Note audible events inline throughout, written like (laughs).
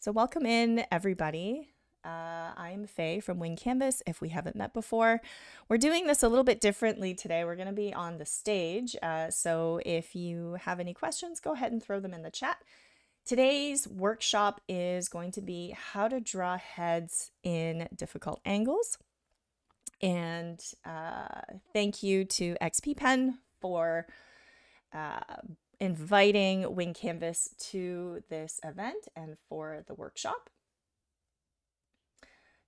So, welcome in, everybody. Uh, I'm Fei from Winged Canvas. If we haven't met before, we're doing this a little bit differently today. We're going to be on the stage. Uh, so, if you have any questions, go ahead and throw them in the chat. Today's workshop is going to be how to draw heads in difficult angles. And uh, thank you to XPPen for uh, inviting Winged Canvas to this event and for the workshop.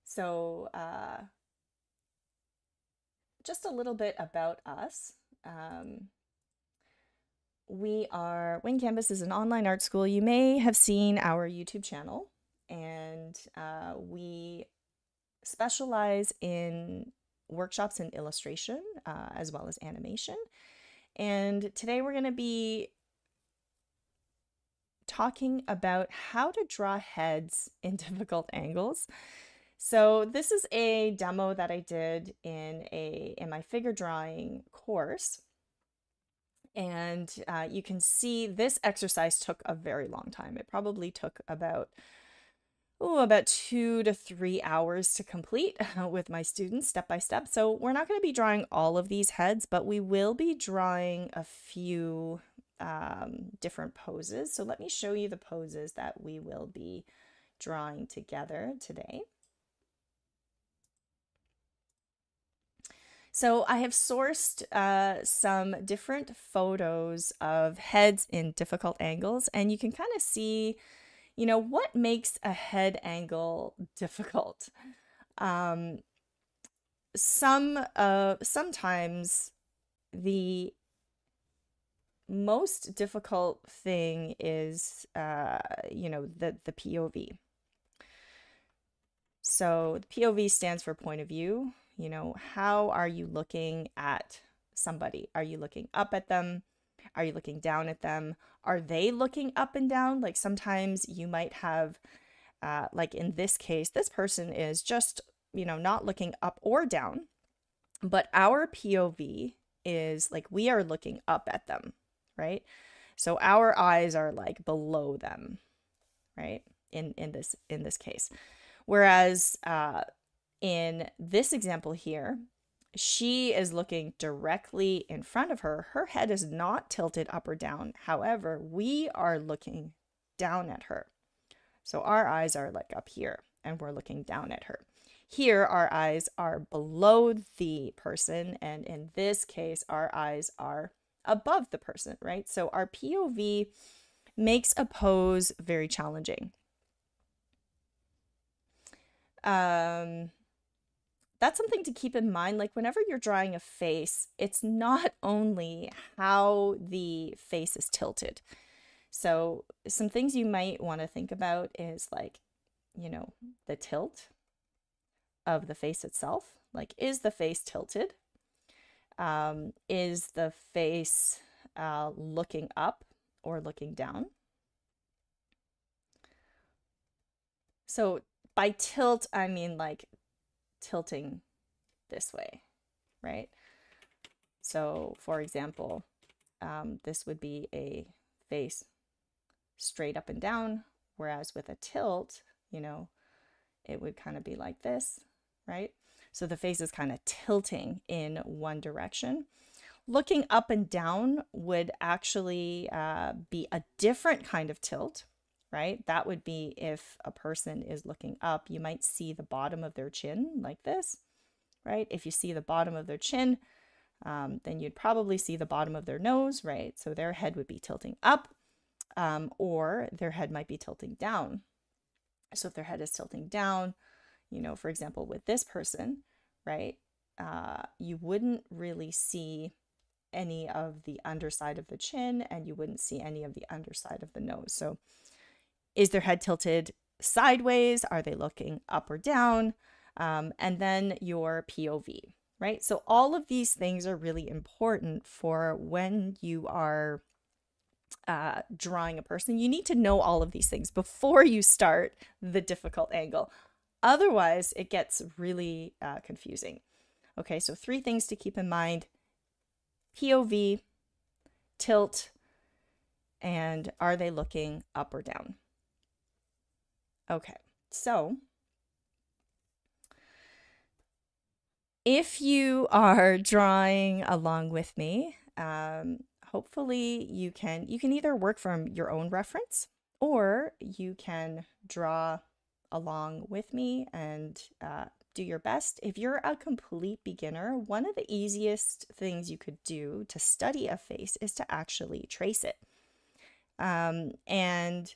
So, uh, just a little bit about us. Um, we are Winged Canvas is an online art school. You may have seen our YouTube channel, and uh, we specialize in workshops in illustration uh, as well as animation. And today we're going to be talking about how to draw heads in (laughs) difficult angles. So this is a demo that I did in a in my figure drawing course. And uh, you can see this exercise took a very long time. It probably took about oh, about two to three hours to complete (laughs) with my students step by step. So we're not going to be drawing all of these heads, but we will be drawing a few um, different poses. So let me show you the poses that we will be drawing together today. So I have sourced uh, some different photos of heads in difficult angles, and you can kind of see, you know, what makes a head angle difficult. Um, some uh, sometimes the most difficult thing is, uh, you know, the, the POV. So the POV stands for point of view. You know, how are you looking at somebody? Are you looking up at them? Are you looking down at them? Are they looking up and down? Like sometimes you might have, uh, like in this case, this person is just, you know, not looking up or down, but our POV is like we are looking up at them right? So our eyes are like below them, right? In in this in this case. Whereas uh in this example here, she is looking directly in front of her. Her head is not tilted up or down. However, we are looking down at her. So our eyes are like up here and we're looking down at her. Here, our eyes are below the person. And in this case, our eyes are above the person, right? So our POV makes a pose very challenging. Um, that's something to keep in mind. Like, whenever you're drawing a face, it's not only how the face is tilted. So, some things you might want to think about is like, you know, the tilt of the face itself. Like, is the face tilted? Um, is the face uh, looking up or looking down? So by tilt, I mean like tilting this way, right? So for example, um, this would be a face straight up and down, whereas with a tilt, you know, it would kind of be like this, right? So the face is kind of tilting in one direction. Looking up and down would actually uh, be a different kind of tilt, right? That would be if a person is looking up, you might see the bottom of their chin like this, right? If you see the bottom of their chin, um, then you'd probably see the bottom of their nose, right? So their head would be tilting up, um, or their head might be tilting down. So if their head is tilting down, you know, for example, with this person, right, uh, you wouldn't really see any of the underside of the chin and you wouldn't see any of the underside of the nose. So, is their head tilted sideways? Are they looking up or down? Um, and then your POV, right? So, all of these things are really important for when you are uh, drawing a person. You need to know all of these things before you start the difficult angle. Otherwise, it gets really uh, confusing. Okay, so three things to keep in mind POV, tilt, and are they looking up or down? Okay, so if you are (laughs) drawing along with me, um, hopefully you can you can either work from your own reference or you can draw along with me and uh, do your best. If you're a complete beginner, one of the easiest things you could do to study a face is to actually trace it. Um, and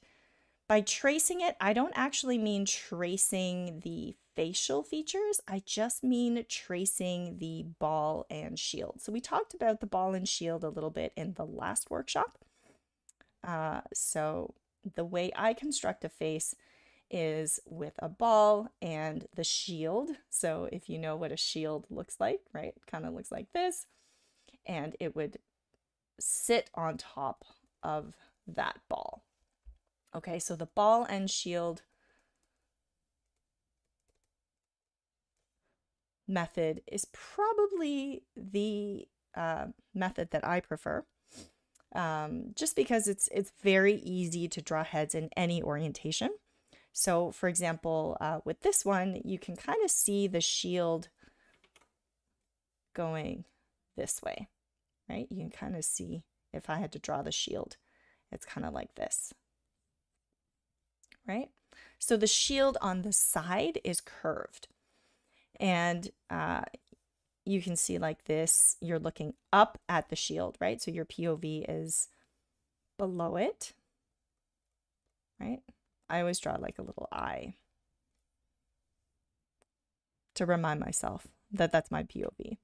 by tracing it, I don't actually mean tracing the facial features, I just mean tracing the ball and shield. So we talked about the ball and shield a little bit in the last workshop. Uh, so the way I construct a face is with a ball and the shield. So if you know what a shield looks like, right, kind of looks like this. And it would sit on top of that ball. Okay, so the ball and shield method is probably the uh, method that I prefer. Um, just because it's it's very easy to draw heads in any orientation. So, for example, uh, with this one, you can kind of see the shield going this way, right? You can kind of see if I had to draw the shield, it's kind of like this, right? So the shield on the side is curved. And uh, you can see like this, you're looking up at the shield, right? So your POV is below it, right? I always draw like a little eye to remind myself that that's my POV.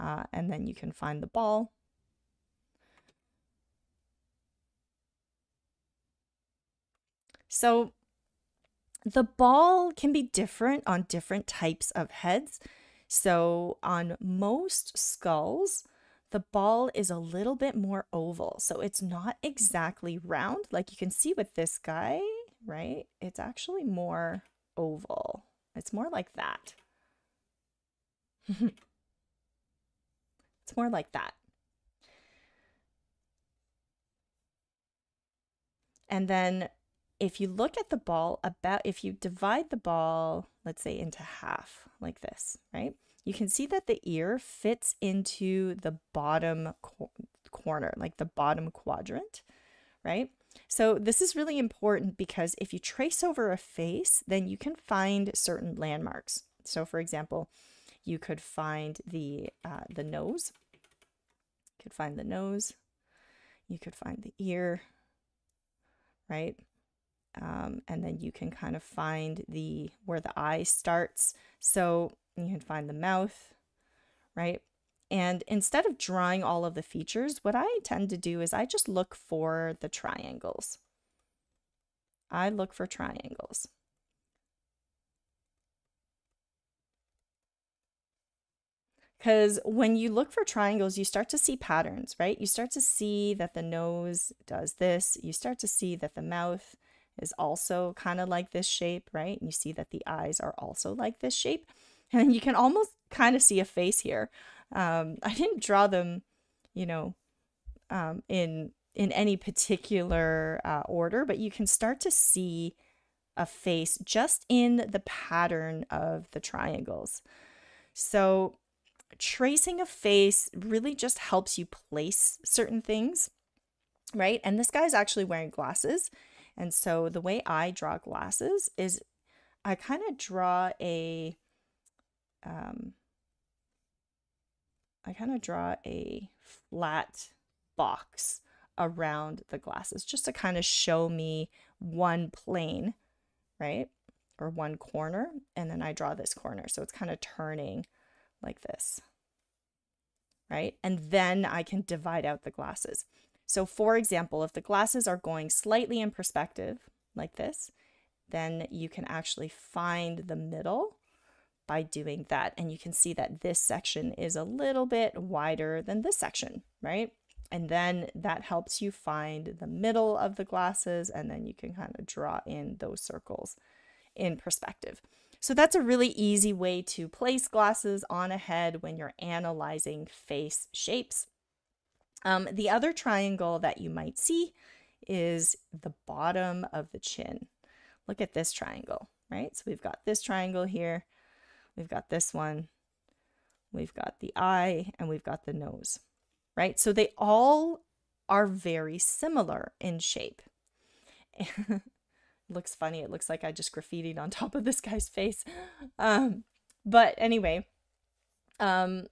Uh, and then you can find the ball. So the ball can be different on different types of heads. So on most skulls, the ball is a little bit more oval. So it's not exactly round like you can see with this guy, right? It's actually more oval. It's more like that. (laughs) it's more like that. And then if you look at the ball about if you divide the ball, let's say into half like this, right? You can see that the ear fits into the bottom co corner, like the bottom quadrant, right? So this is really important because if you trace over a face, then you can find certain landmarks. So for example, you could find the, uh, the nose, you could find the nose, you could find the ear, right? Um, and then you can kind of find the where the eye starts. So you can find the mouth, right? And instead of drawing all of the features, what I tend to do is I just look for the triangles. I look for triangles. Because when you look for triangles, you start to see patterns, right? You start to see that the nose does this. You start to see that the mouth is also kind of like this shape, right? And you see that the eyes are also like this shape and (laughs) you can almost kind of see a face here. Um, I didn't draw them, you know, um, in in any particular uh, order, but you can start to see a face just in the pattern of the triangles. So tracing a face really just helps you place certain things, right? And this guy's actually wearing glasses. And so the way I draw glasses is I kind of draw a um, I kind of draw a flat box around the glasses just to kind of show me one plane, right? Or one corner. And then I draw this corner. So it's kind of turning like this, right? And then I can divide out the glasses. So for example, if the glasses are going slightly in perspective like this, then you can actually find the middle by doing that. And you can see that this section is a little bit wider than this section, right? And then that helps you find the middle of the glasses and then you can kind of draw in those circles in perspective. So that's a really easy way to place glasses on a head when you're analyzing face shapes. Um, the other triangle that you might see is the bottom of the chin. look at this triangle, right? So we've got this triangle here, we've got this one, we've got the eye, and we've got the nose, right? So they all are very similar in shape. (laughs) looks funny. It looks like I just graffitied on top of this guy's face. Um, but anyway, um,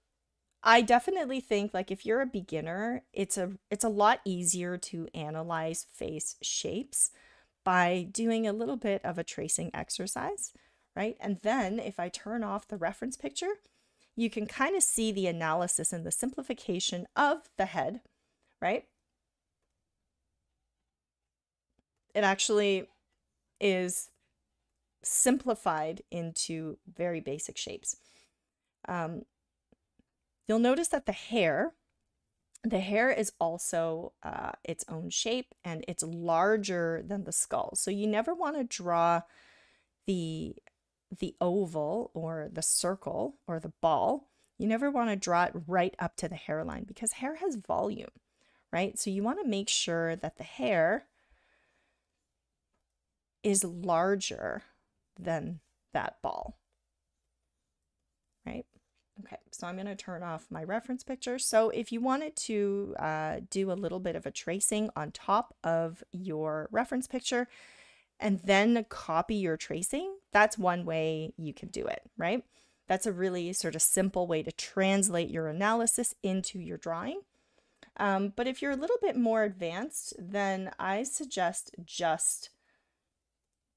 I definitely think like if you're a beginner, it's a it's a lot easier to analyze face shapes by doing a little bit of a tracing exercise, right? And then if I turn off the reference picture, you can kind of see the analysis and the simplification of the head, right? It actually is simplified into very basic shapes. Um, you'll notice that the hair, the hair is also uh, its own shape and it's larger than the skull. So you never want to draw the the oval or the circle or the ball. You never want to draw it right up to the hairline because hair has volume, right? So you want to make sure that the hair is larger than that ball, right? Okay, so I'm going to turn off my reference picture. So if you wanted to uh, do a little bit of a tracing on top of your reference picture and then copy your tracing, that's one way you can do it, right? That's a really sort of simple way to translate your analysis into your drawing. Um, but if you're a little bit more advanced, then I suggest just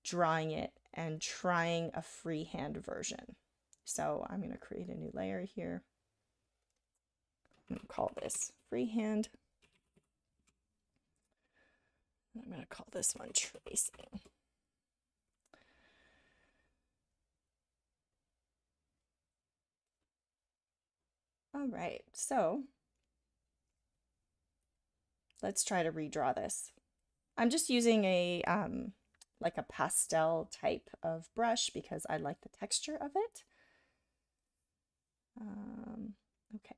drawing it and trying a freehand version. So I'm going to create a new layer here. I'm going to call this freehand. I'm going to call this one tracing. All right, so let's try to redraw this. I'm just using a um, like a pastel type of brush because I like the texture of it. Um, okay,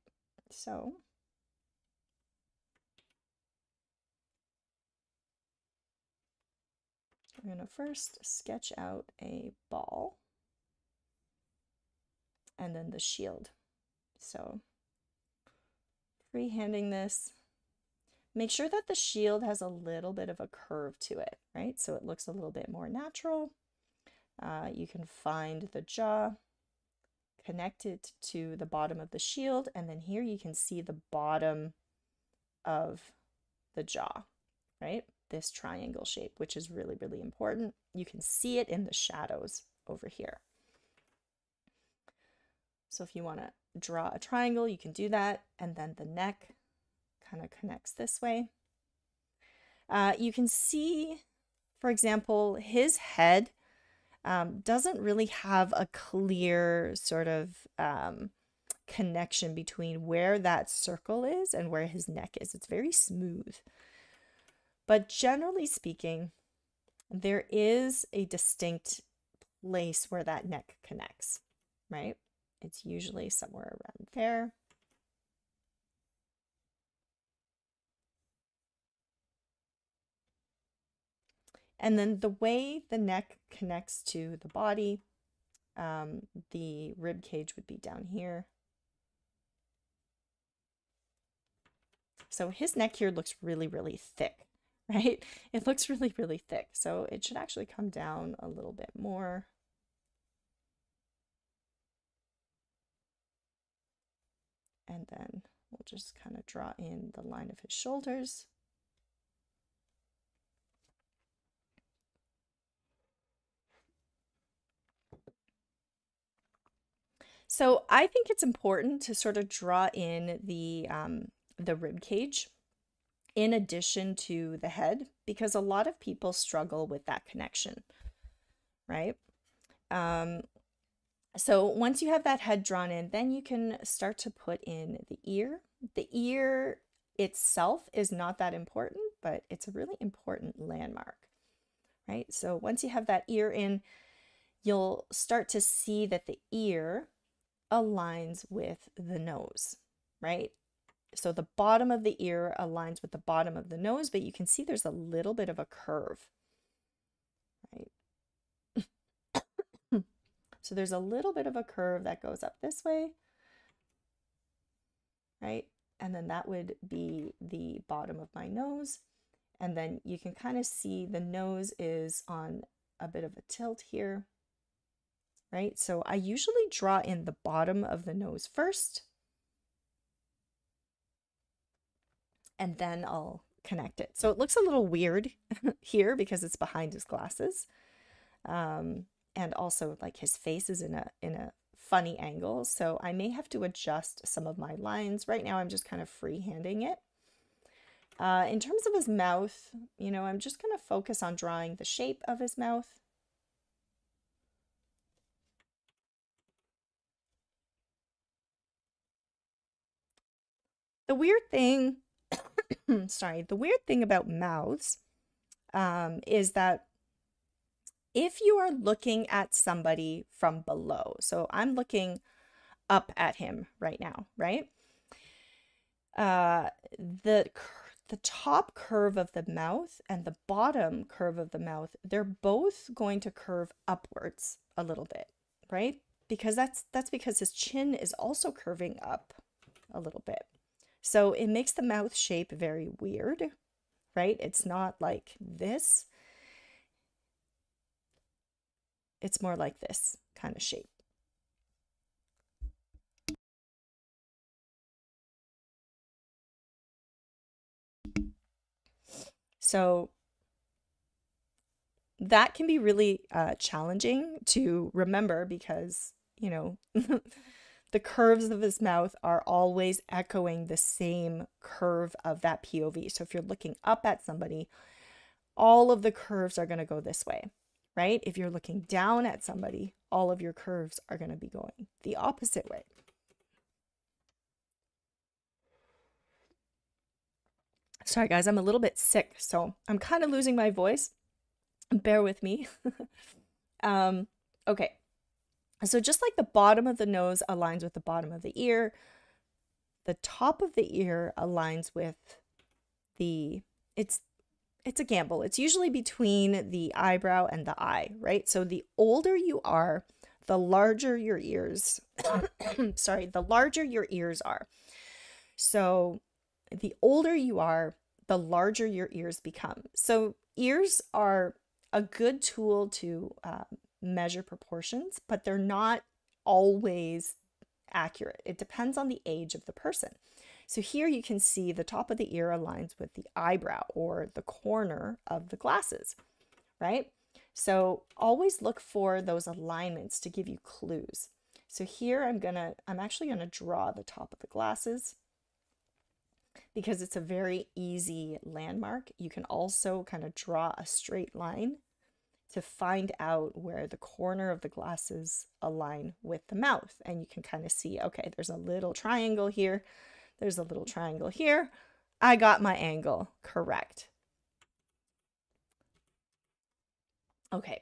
so I'm going to first sketch out a ball and then the shield. So freehanding this, make sure that the shield has a little bit of a curve to it, right? So it looks a little bit more natural. Uh, you can find the jaw connect it to the bottom of the shield. And then here you can see the bottom of the jaw, right? This triangle shape, which is really, really important. You can see it in the shadows over here. So if you want to draw a triangle, you can do that. And then the neck kind of connects this way. Uh, you can see, for example, his head um, doesn't really have a clear sort of um, connection between where that circle is and where his neck is. It's very smooth. But generally speaking, there is a distinct place where that neck connects, right? It's usually somewhere around there. And then the way the neck connects to the body, um, the rib cage would be down here. So his neck here looks really, really thick, (laughs) right? It looks really, really thick. So it should actually come down a little bit more. And then we'll just kind of draw in the line of his shoulders. So I think it's important to sort of draw in the um, the rib cage in addition to the head because a lot of people struggle with that connection, right? Um, so once you have that head drawn in, then you can start to put in the ear. The ear itself is not that important, but it's a really important landmark, right? So once you have that ear in, you'll start to see that the ear aligns with the nose, right? So the bottom of the ear aligns with the bottom of the nose, but you can see there's a little bit of a curve, right? So there's a little bit of a curve that goes up this way, right? And then that would be the bottom of my nose. And then you can kind of see the nose is on a bit of a tilt here, right? So I usually draw in the bottom of the nose first, and then I'll connect it. So it looks a little weird (laughs) here because it's behind his glasses. Um, and also like his face is in a in a funny angle. So I may have to adjust some of my lines. Right now I'm just kind of freehanding it. Uh, in terms of his mouth, you know, I'm just going to focus on drawing the shape of his mouth. The weird thing (coughs) sorry, the weird thing about mouths um, is that if you are looking at somebody from below, so I'm looking up at him right now, right? Uh, the the top curve of the mouth and the bottom curve of the mouth, they're both going to curve upwards a little bit, right? Because that's that's because his chin is also curving up a little bit. So it makes the mouth shape very weird, right? It's not like this. It's more like this kind of shape. So that can be really uh, challenging to remember because, you know, (laughs) the curves of his mouth are always echoing the same curve of that POV. So if you're looking up at somebody, all of the curves are going to go this way, right? If you're looking down at somebody, all of your curves are going to be going the opposite way. Sorry, guys, I'm a little bit sick, so I'm kind of losing my voice. Bear with me. (laughs) um, okay, so just like the bottom of the nose aligns with the bottom of the ear, the top of the ear aligns with the it's it's a gamble. It's usually between the eyebrow and the eye, right? So the older you are, the larger your ears. (coughs) sorry, the larger your ears are. So the older you are, the larger your ears become. So ears are a good tool to uh, measure proportions, but they're not always accurate. It depends on the age of the person. So here you can see the top of the ear aligns with the eyebrow or the corner of the glasses, right? So always look for those alignments to give you clues. So here I'm gonna, I'm actually gonna draw the top of the glasses because it's a very easy landmark. You can also kind of draw a straight line to find out where the corner of the glasses align with the mouth. And you can kind of see, okay, there's a little triangle here. There's a little triangle here. I got my angle correct. Okay.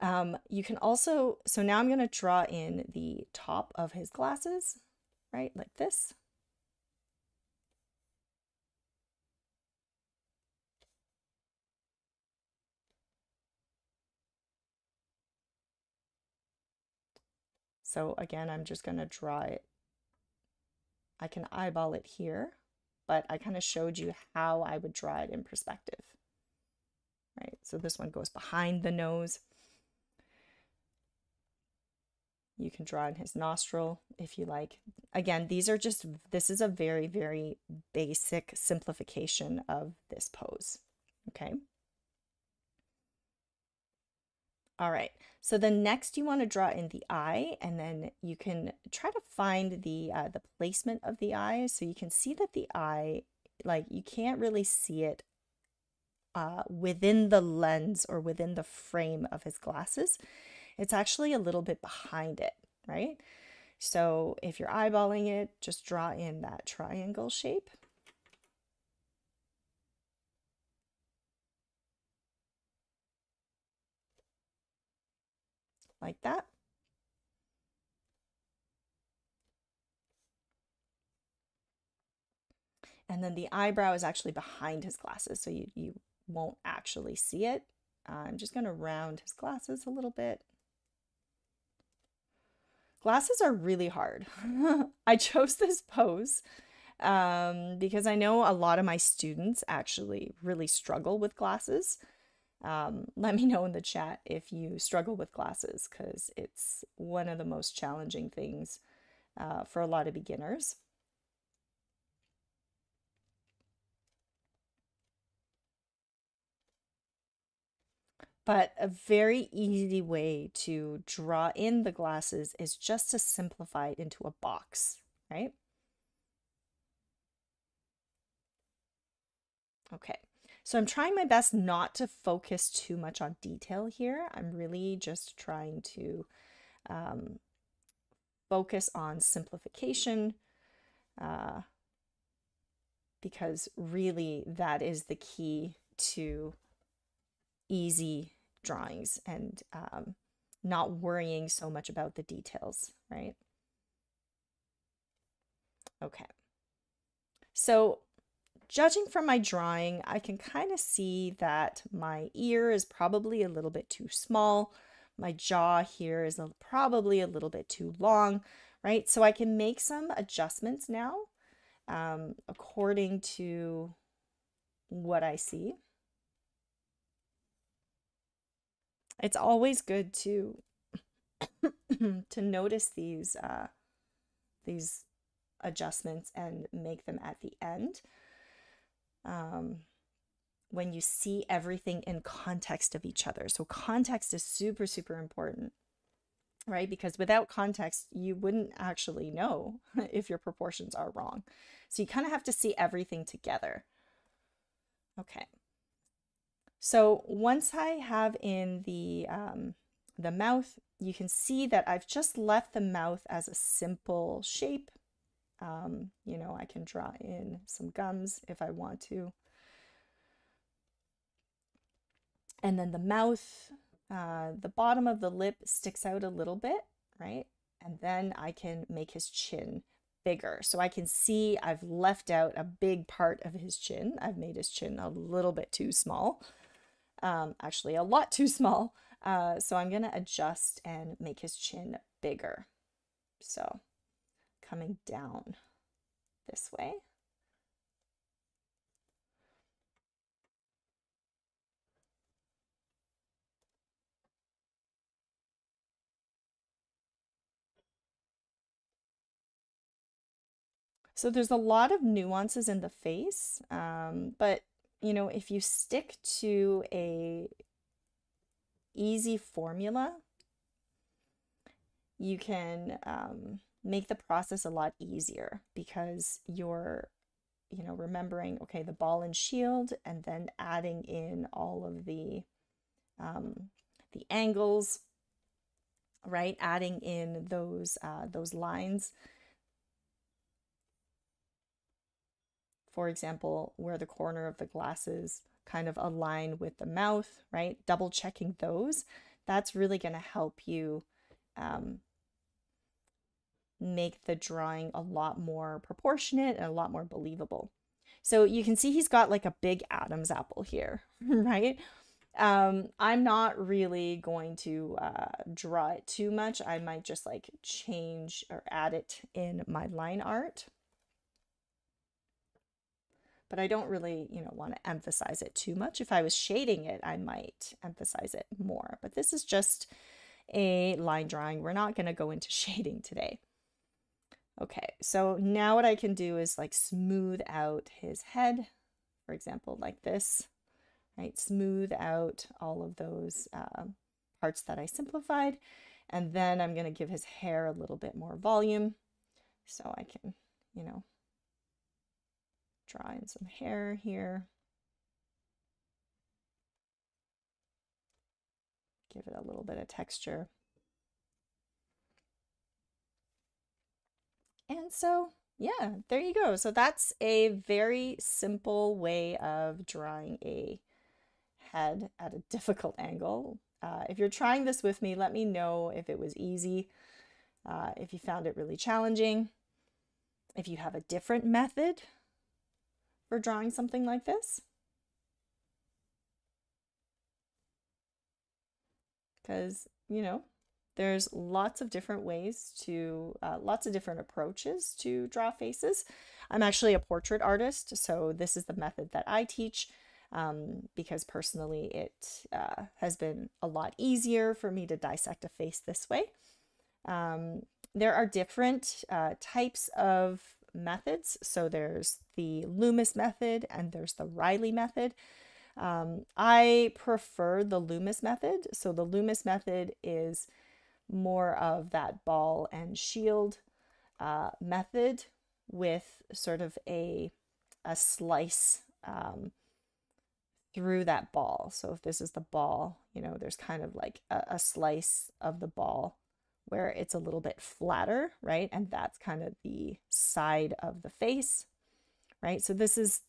Um, you can also, so now I'm going to draw in the top of his glasses, right? Like this. So again, I'm just going to draw it. I can eyeball it here, but I kind of showed you how I would draw it in perspective. Right, so this one goes behind the nose. You can draw in his nostril if you like. Again, these are just, this is a very, very basic simplification of this pose. Okay. All right, so then next you want to draw in the eye and then you can try to find the uh, the placement of the eye. So you can see that the eye, like you can't really see it uh, within the lens or within the frame of his glasses. It's actually a little bit behind it, right? So if you're eyeballing it, just draw in that triangle shape. Like that. And then the eyebrow is actually behind his glasses, so you, you won't actually see it. I'm just going to round his glasses a little bit. glasses are really hard. (laughs) I chose this pose um, because I know a lot of my students actually really struggle with glasses. Um, (laughs) let me know in the chat if you struggle with glasses because it's one of the most challenging things uh, for a lot of beginners. But a very easy way to draw in the glasses is just to simplify it into a box, right? Okay, so I'm trying my best not to focus too much on detail here. I'm really just trying to um, focus on simplification uh, because really that is the key to easy drawings and um, not worrying so much about the details, right? Okay. So judging from my drawing, I can kind of see that my ear is probably a little bit too small. My jaw here is probably a little bit too long, right? So I can make some adjustments now um, according to what I see. it's always good to to notice these uh, these adjustments and make them at the end. Um, when you see everything in context of each other. So context is super, super important, right? Because without context, you wouldn't actually know (laughs) if your proportions are wrong. So you kind of have to see everything together. Okay. So once I have in the, um, the mouth, you can see that I've just left the mouth as a simple shape. Um, you know, I can draw in some gums if I want to. And then the mouth, uh, the bottom of the lip sticks out a little bit, right? And then I can make his chin bigger. So I can see I've left out a big part of his chin. I've made his chin a little bit too small um, actually a lot too small. Uh, so I'm going to adjust and make his chin bigger. So coming down this way. So there's a lot of nuances in the face, um, but you know, if you stick to a easy formula, you can um, make the process a lot easier because you're, you know, remembering, okay, the ball and shield, and then adding in all of the, um, the angles, right? Adding in those, uh, those lines for example, where the corner of the glasses kind of align with the mouth, right? Double checking those. That's really going to help you um, make the drawing a lot more proportionate and a lot more believable. So you can see he's got like a big Adam's apple here, (laughs) right? Um, I'm not really going to uh, draw it too much. I might just like change or add it in my line art but I don't really, you know, want to emphasize it too much. If I was shading it, I might emphasize it more, but this is just a line drawing. We're not going to go into (laughs) shading today. Okay, so now what I can do is like smooth out his head, for example, like this, right? Smooth out all of those uh, parts that I simplified. And then I'm going to give his hair a little bit more volume so I can, you know, draw in some hair here. Give it a little bit of texture. And so, yeah, there you go. So that's a very simple way of drawing a head at a (laughs) difficult angle. Uh, if you're trying this with me, let me know if it was easy, uh, if you found it really challenging, if you have a different method for drawing something like this. Because, you know, there's lots of different ways to, uh, lots of different approaches to draw faces. I'm actually a portrait artist, so this is the method that I teach um, because personally it uh, has been a lot easier for me to dissect a face this way. Um, there are different uh, types of methods. So there's the Loomis method and there's the Reilly method. Um, I prefer the Loomis method. So the Loomis method is more of that ball and shield uh, method with sort of a, a slice um, through that ball. So if this is the ball, you know, there's kind of like a, a slice of the ball where it's a little bit flatter, right? And that's kind of the side of the face, right? So this is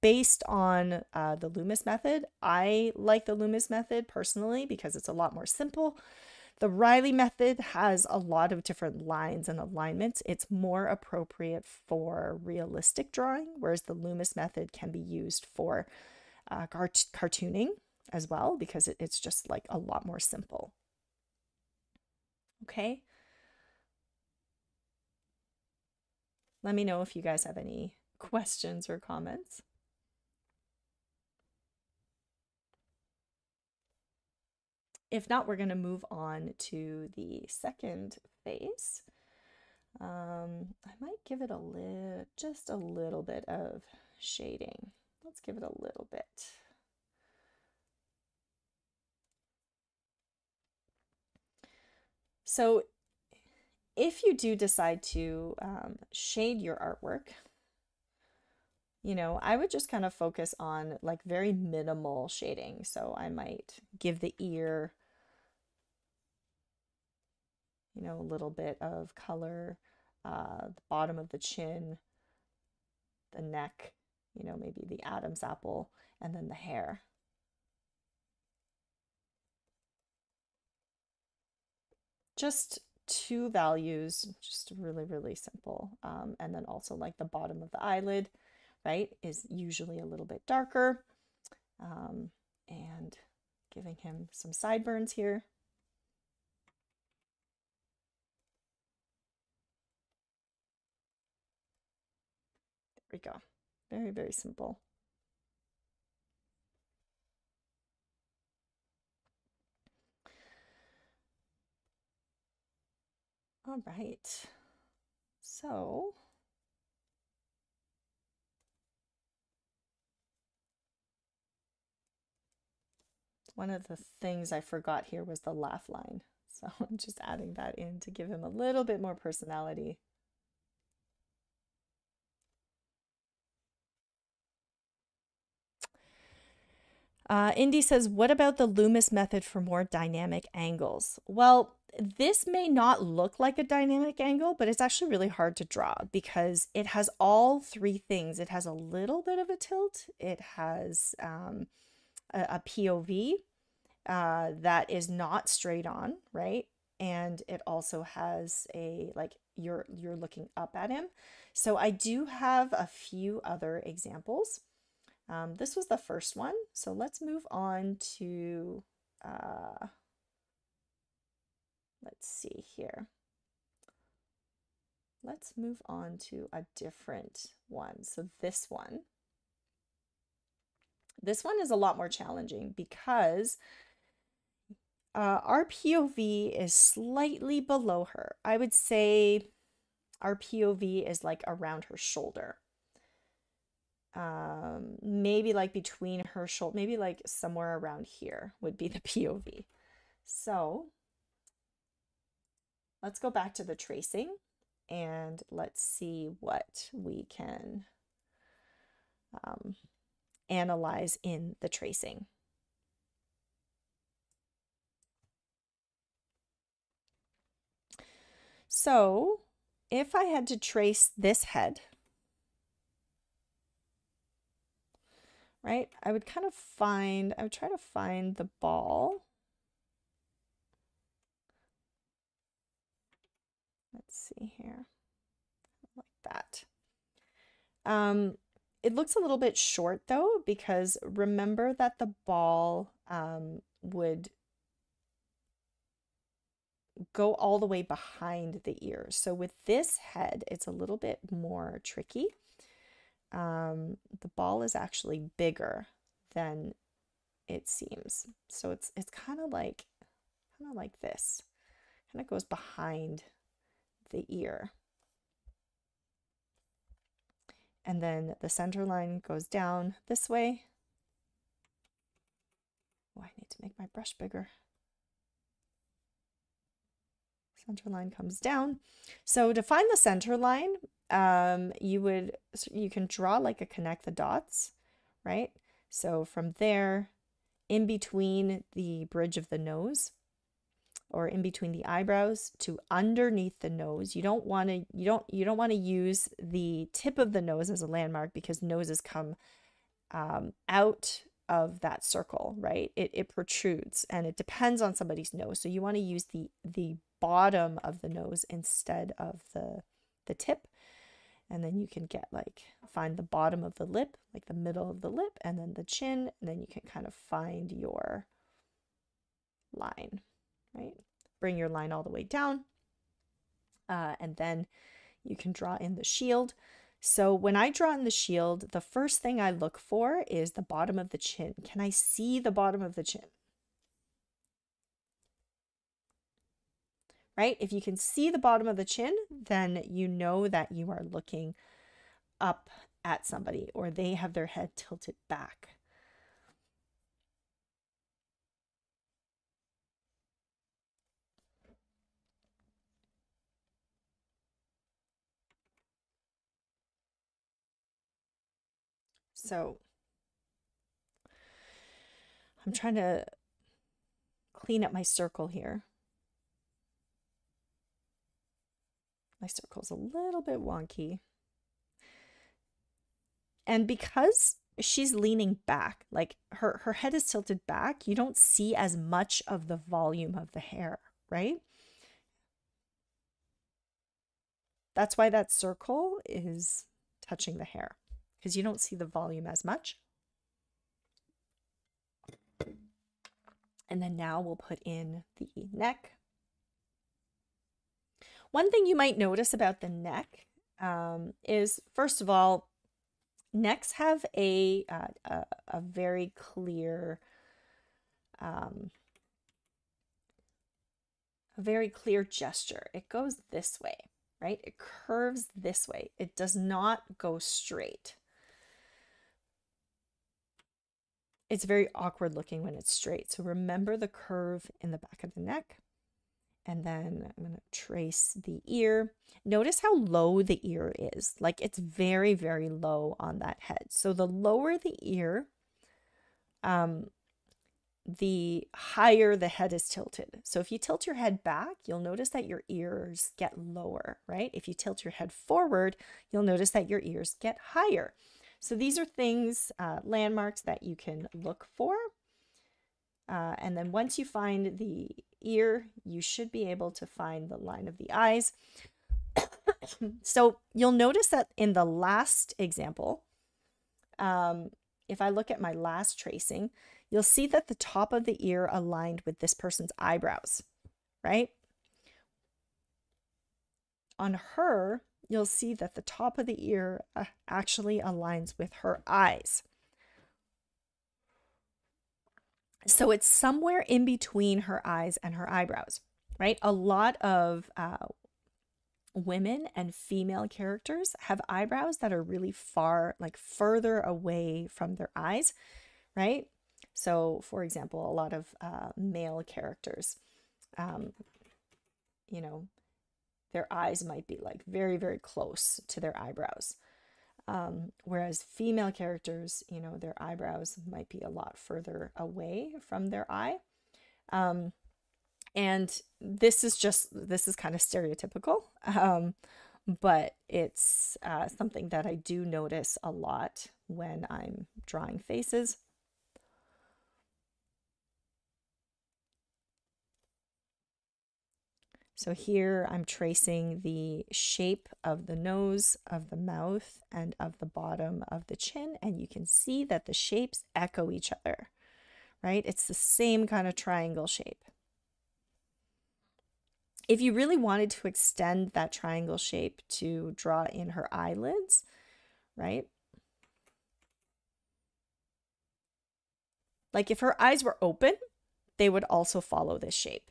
based on uh, the Loomis method. I like the Loomis method personally because it's a lot more simple. The Reilly method has a lot of different lines and alignments. It's more appropriate for realistic drawing, whereas the Loomis method can be used for uh, cart cartooning as well because it, it's just like a lot more simple. Okay. Let me know if you guys have any (laughs) questions or comments. If not, we're going to move on to the second phase. Um, I might give it a little, just a little bit of shading. Let's give it a little bit. So if you do decide to um, shade your artwork, you know, I would just kind of focus on like very minimal shading. So I might give the ear, you know, a little bit of color, uh, the bottom of the chin, the neck, you know, maybe the Adam's apple, and then the hair. Just two values, just really, really simple. Um, and then also like the bottom of the eyelid, right, is usually a little bit darker. Um, and giving him some sideburns here. There we go. Very, very simple. All right. So one of the things I forgot here was the laugh line. So (laughs) I'm just adding that in to give him a little bit more personality. Uh, Indy says, What about the Loomis method for more dynamic angles? Well, this may not look like a dynamic angle, but it's actually really hard to draw because it has all three things. It has a little bit of a tilt, it has um, a, a, POV uh, that is not straight on, right? And it also has a like you're you're looking up at him. So I do have a few other examples. Um, this was the first one. So let's move on to, uh, let's see here. Let's move on to a different one. So this one, this one is a lot more challenging because uh, our POV is slightly below her. I would say our POV is like around her shoulder um, maybe like between her shoulder, maybe like somewhere around here would be the (laughs) POV. So let's go back to the tracing and let's see what we can um, analyze in the tracing. So if I had to trace this head, right? I would kind of find, I would try to find the ball. Let's see here, like that. Um, it looks a little bit short though, because remember that the ball um, would go all the way behind the ear. So with this head, it's a little bit more tricky. Um, the ball is actually bigger than it seems. So it's it's kind of like kind of like this. Kind of goes behind the ear. And then the center line goes down this way. Oh, I need to make my brush bigger. Center line comes down. So to find the center line, um, you would, you can draw like a connect the dots, right? So from there, in between the bridge of the nose, or in between the eyebrows to underneath the nose. You don't want to you don't you don't want to use the tip of the nose as a landmark because noses come um, out of that circle, right? It, it protrudes and it depends on somebody's nose. So you want to use the the bottom of the nose instead of the the tip. And then you can get like find the bottom of the lip, like the middle of the lip, and then the chin, and then you can kind of find your line right? Bring your line all the way down. Uh, and then you can draw in the shield. So when I draw in the shield, the first thing I look for is the bottom of the chin. Can I see the bottom of the chin? Right? If you can see the bottom of the chin, then you know that you are looking up at somebody or they have their head tilted back. So I'm trying to clean up my circle here. My circle's a little bit wonky. And because she's leaning back, like her, her head is tilted back, you don't see as much of the volume of the hair, right? That's why that circle is touching the hair because you don't see the volume as much. And then now we'll put in the neck. One thing you might notice about the neck um, is, first of all, necks have a, uh, a, a, very clear, um, a very clear gesture. It goes this way, right? It curves this way. It does not go straight. It's very awkward looking when it's straight. So remember the curve in the back of the neck. And then I'm going to trace the ear. Notice how low the ear is. Like it's very, very low on that head. So the lower the ear, um, the higher the head is tilted. So if you tilt your head back, you'll notice that your ears get lower, right? If you tilt your head forward, you'll notice that your ears get higher. So these are things, uh, landmarks that you can look for. Uh, and then once you find the ear, you should be able to find the line of the eyes. (coughs) so you'll notice that in the last example, um, if I look at my last tracing, you'll see that the top of the ear aligned with this person's eyebrows, right? On her, you'll see that the top of the ear uh, actually aligns with her eyes. So it's somewhere in between her eyes and her eyebrows, right? A lot of uh, women and female characters have eyebrows that are really far, like further away from their eyes, right? So, for example, a lot of uh, male characters, um, you know, their eyes might be like very, very close to their eyebrows. Um, whereas female characters, you know, their eyebrows might be a lot further away from their eye. Um, and this is just, this is kind of stereotypical, um, but it's uh, something that I do notice a lot when I'm drawing faces. So here I'm tracing the shape of the nose, of the mouth, and of the bottom of the chin, and you can see that the shapes echo each other, right? It's the same kind of triangle shape. if you really wanted to extend that triangle shape to draw in her eyelids, right? Like if her eyes were open, they would also follow this shape.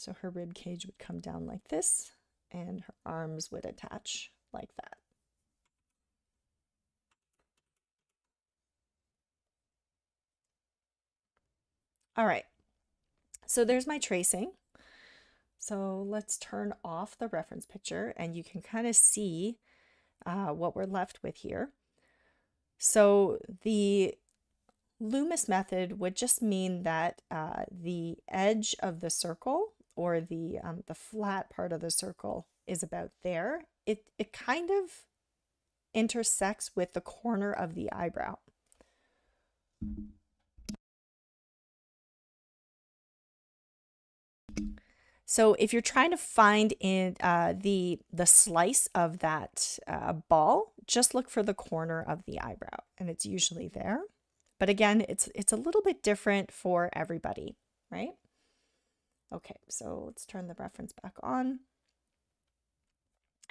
So her rib cage would come down like this and her arms would attach like that. All right, so there's my tracing. So let's turn off the reference picture and you can kind of see uh, what we're left with here. So the Loomis method would just mean that uh, the edge of the circle or the um, the flat part of the circle is about there. It it kind of intersects with the corner of the eyebrow. So if you're trying to find in uh, the the slice of that uh, ball, just look for the corner of the eyebrow, and it's usually there. But again, it's it's a little bit different for everybody, right? Okay, so let's turn the reference back on.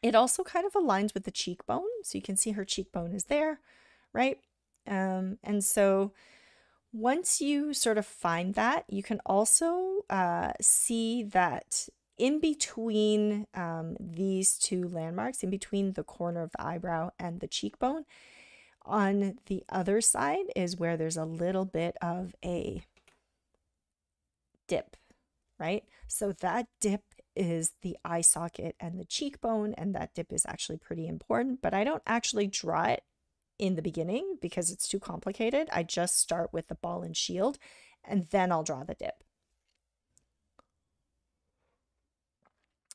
It also kind of aligns with the cheekbone, so you can see her cheekbone is there, right? Um, and so once you sort of find that, you can also uh, see that in between um, these two landmarks, in between the corner of the eyebrow and the cheekbone, on the other side is where there's a little bit of a dip, right? So that dip is the eye socket and the cheekbone, and that dip is actually pretty important, but I don't actually draw it in the beginning because it's too complicated. I just start with the ball and shield and then I'll draw the dip.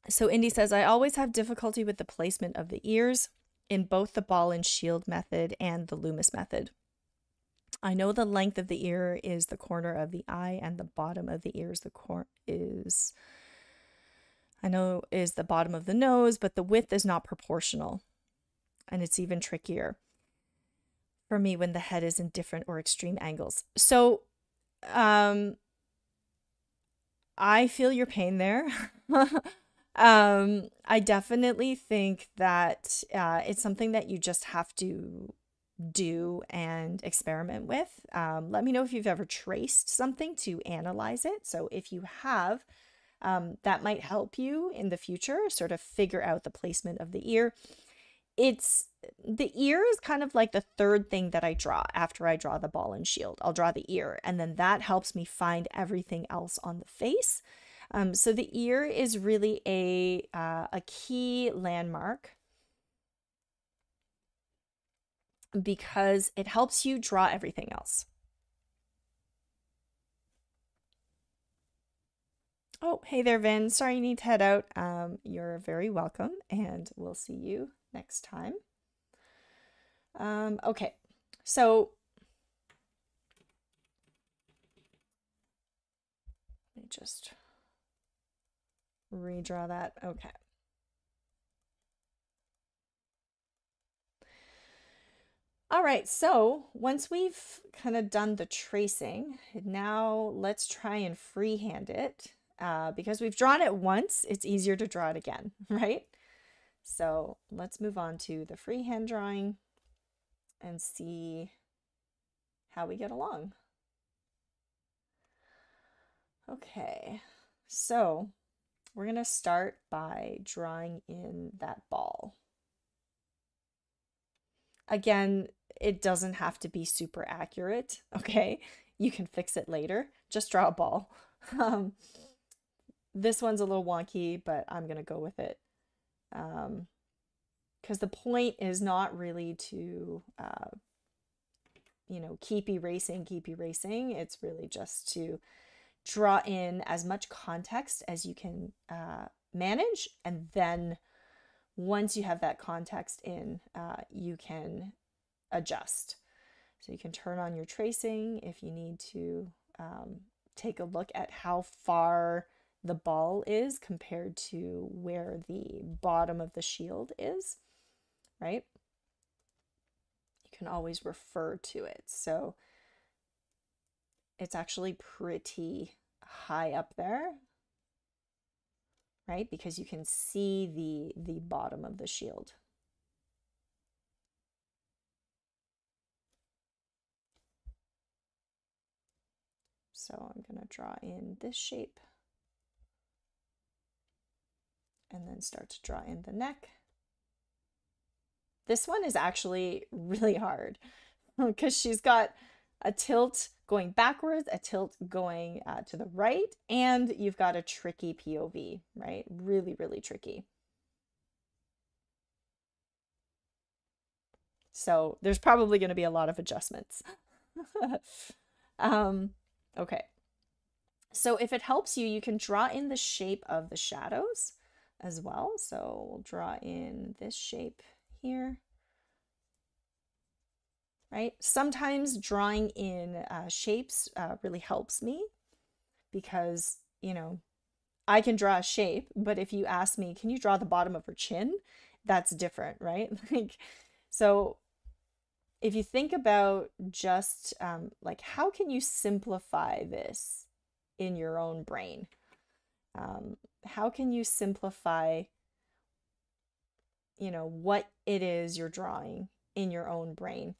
So Indy says, I always have difficulty with the placement of the ears in both the ball and shield method and the Loomis method. I know the length of the ear is the corner of the eye and the bottom of the ear is the cor is I know is the bottom of the nose, but the width is not proportional. And it's even trickier for me when the head is in different or extreme angles. So, um, I feel your pain there. (laughs) um, I definitely think that uh, it's something that you just have to do and experiment with. Um, let me know if you've ever traced something to analyze it. So, if you have, um, that might help you in the future sort of figure out the placement of the ear it's the ear is kind of like the third thing that I draw after I draw the ball and shield. I'll draw the ear, and then that helps me find everything else on the face. Um, so the ear is really a uh, a key landmark because it helps you draw everything else. Oh, hey there, Vin. Sorry you need to head out. Um, you're very welcome, and we'll see you next time. Um, okay, so let me just redraw that. Okay. All right, so once we've kind of done the tracing, now let's try and freehand it. Uh, because we've drawn it once, it's easier to draw it again, (laughs) right? So let's move on to the freehand drawing and see how we get along. Okay, so we're going to start by drawing in that ball. Again, it doesn't have to be super accurate, (laughs) okay? You can fix it later. Just draw a ball. (laughs) Um, this one's a little wonky, but I'm going to go with it um, because the point is not really to uh, you know keep erasing keep erasing it's really just to draw in as much context as you can uh, manage and then once you have that context in uh, you can adjust so you can turn on your tracing if you need to um, take a look at how far the ball is compared to where the bottom of the shield is, right? You can always refer to it. So it's actually pretty high up there, right? Because you can see the, the bottom of the shield. So I'm going to draw in this shape and then start to draw in the neck. This one is actually really hard (laughs) because she's got a tilt going backwards, a tilt going uh, to the right, and you've got a tricky POV, right? Really, really tricky. So there's probably going to be a lot of adjustments. (laughs) um, okay. So if it helps you, you can draw in the shape of the shadows as well. So we'll draw in this shape here right? Sometimes drawing in uh, shapes uh, really helps me because, you know, I can draw a shape, but if you ask me, can you draw the bottom of her chin? That's different, right? (laughs) like, so if you think about just um, like how can you simplify this in your own brain? Um, how can you simplify, you know, what it is you're drawing in your own brain?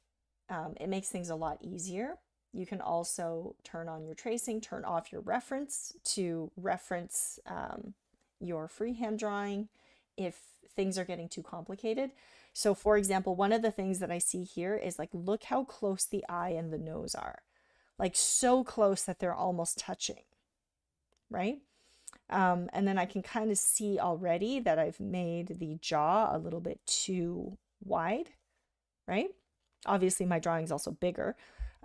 Um, it makes things a lot easier. You can also turn on your tracing, turn off your reference to reference um, your freehand drawing if things are getting too complicated. So for example, one of the things that I see here is like, look how close the eye and the nose are. Like so close that they're almost touching, right? Um, and then I can kind of see already that I've made the jaw a little bit too wide, right? Obviously, my drawing is also bigger,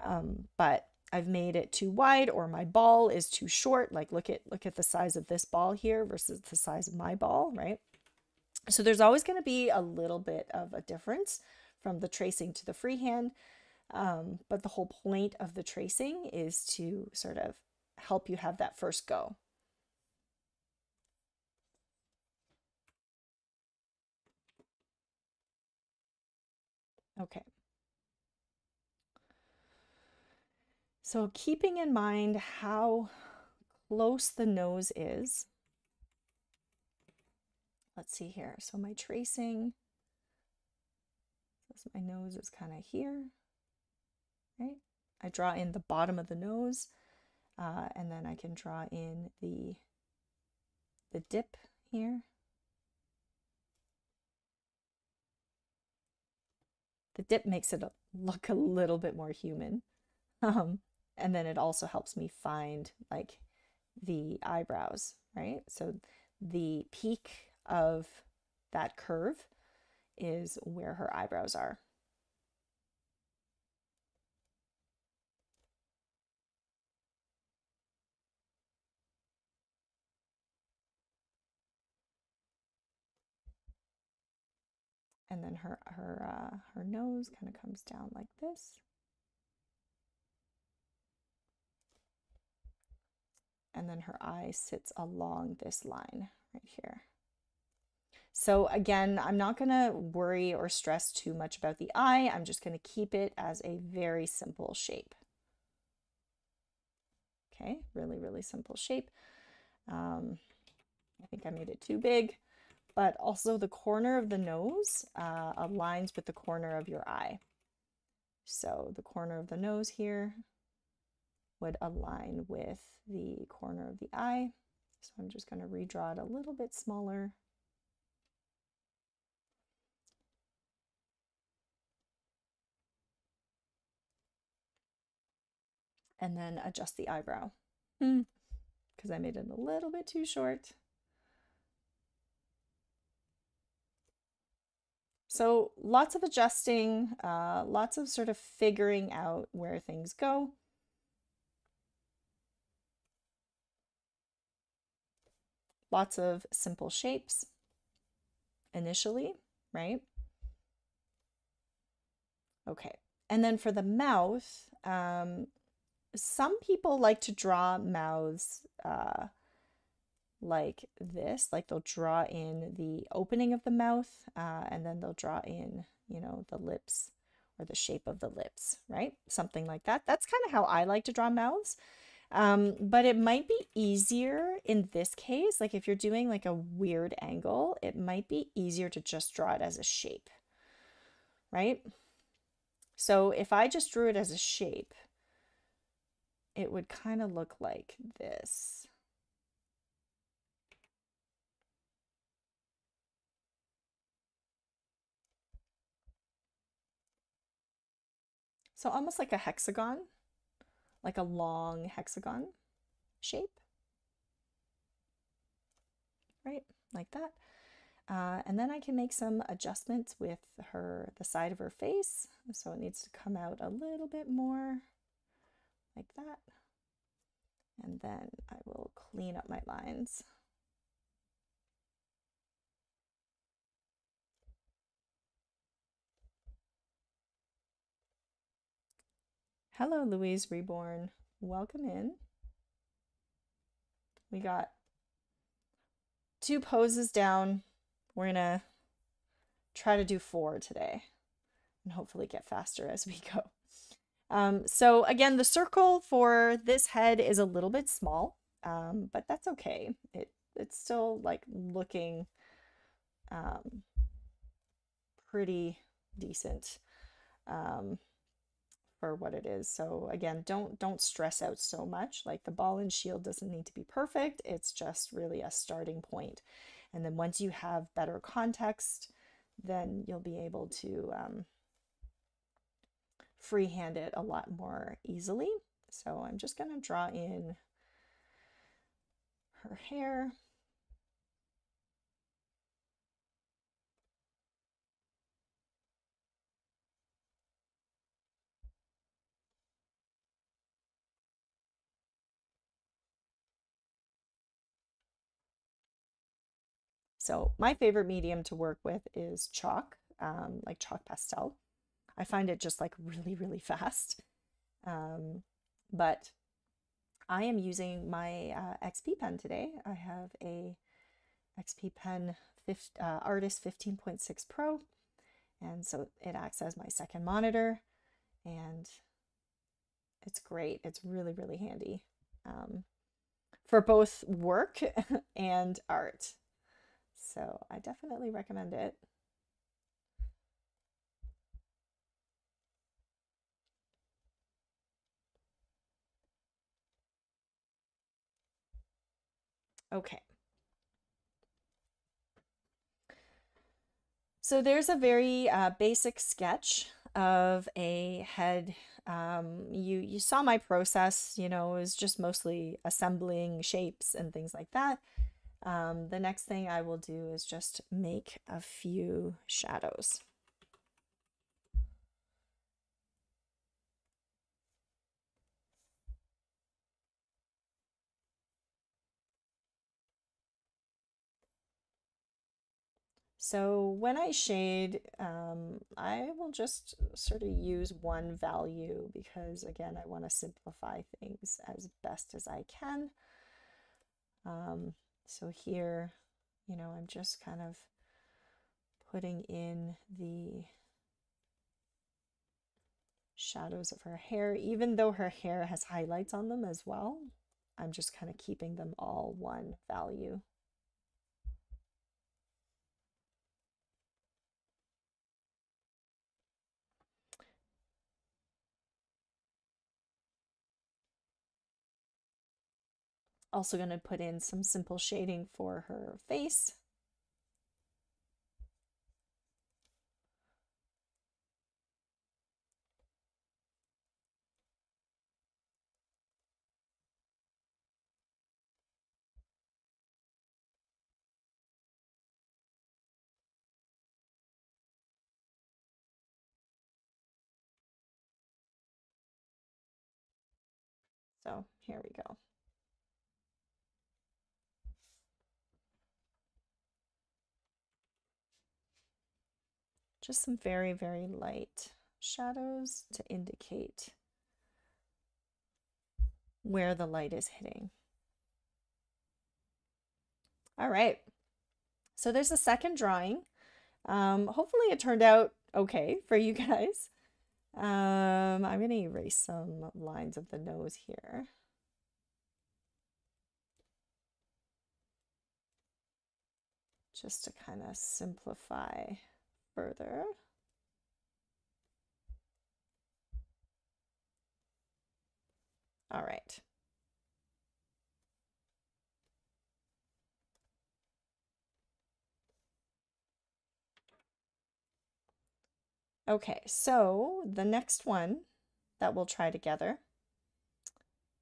um, but I've made it too wide or my ball is too short. Like look at look at the size of this ball here versus the size of my ball, right? So there's always going to be a little bit of a difference from the tracing to the freehand. Um, but the whole point of the tracing is to sort of help you have that first go. Okay. So keeping in mind how close the nose is, let's see here. So my tracing, so my nose is kind of here, right? I draw in the bottom of the nose, uh, and then I can draw in the, the dip here. The dip makes it look a little bit more human. (laughs) Um, and then it also helps me find like the eyebrows, right? So the peak of that curve is where her eyebrows are. And then her her uh, her nose kind of comes down like this. and then her eye sits along this line right here. So again, I'm not going to worry or stress too much about the eye. I'm just going to keep it as a very simple shape. Okay, really, really simple shape. Um, I think I made it too big, but also the corner of the nose uh, aligns with the corner of your eye. So the corner of the nose here would align with the corner of the eye. So I'm just going to redraw it a little bit smaller. And then adjust the eyebrow because hmm. I made it a little bit too short. So lots of adjusting, uh, lots of sort of figuring out where things go. lots of simple shapes initially, right? Okay, and then for the mouth, um, some people like to draw mouths uh, like this, like they'll draw in the opening of the mouth uh, and then they'll draw in, you know, the lips or the shape of the lips, right? Something like that. That's kind of how I like to draw mouths. Um, but it might be easier in this case, like if you're doing like a weird angle, it might be easier to just draw it as a shape, right? So if I just drew it as a shape, it would kind of look like this. So almost like a hexagon, like a long hexagon shape, right? Like that. Uh, and then I can make some adjustments with her, the side of her face. So it needs to come out a little bit more like that. And then I will clean up my lines. Hello, Louise Reborn. Welcome in. We got two poses down. We're going to try to do four today and hopefully get faster as we go. Um, so again, the circle for this head is a little bit small, um, but that's okay. It It's still like looking um, pretty decent. Um, for what it is. So again, don't don't stress out so much. Like the ball and shield doesn't need to be perfect. It's just really a starting point. And then once you have better context, then you'll be able to um, freehand it a lot more easily. So I'm just going to draw in her hair. So my favorite medium to work with is chalk, um, like chalk pastel. I find it just like really, really fast. Um, but I am using my uh, XPPen today. I have a XPPen 50, uh, Artist 15.6 Pro. And so it acts as my second monitor and it's great. It's really, really handy um, for both work (laughs) and art. So I definitely recommend it. Okay. So there's a very uh, basic sketch of a head. Um, you you saw my process. You know, is just mostly assembling shapes and things like that. Um, the next thing I will do is just make a few shadows. So when I shade, um, I will just sort of use one value because again, I want to simplify things as best as I can. Um, so here, you know, I'm just kind of putting in the shadows of her hair, even though her hair has highlights on them as well. I'm just kind of keeping them all one value. Also going to put in some simple shading for her face. So here we go. Just some very, very light shadows to indicate where the light is hitting. All right, so there's a second drawing. Um, hopefully it turned out okay for you (laughs) guys. Um, I'm going to erase some lines of the nose here. Just to kind of simplify further. All right. Okay, so the next one that we'll try together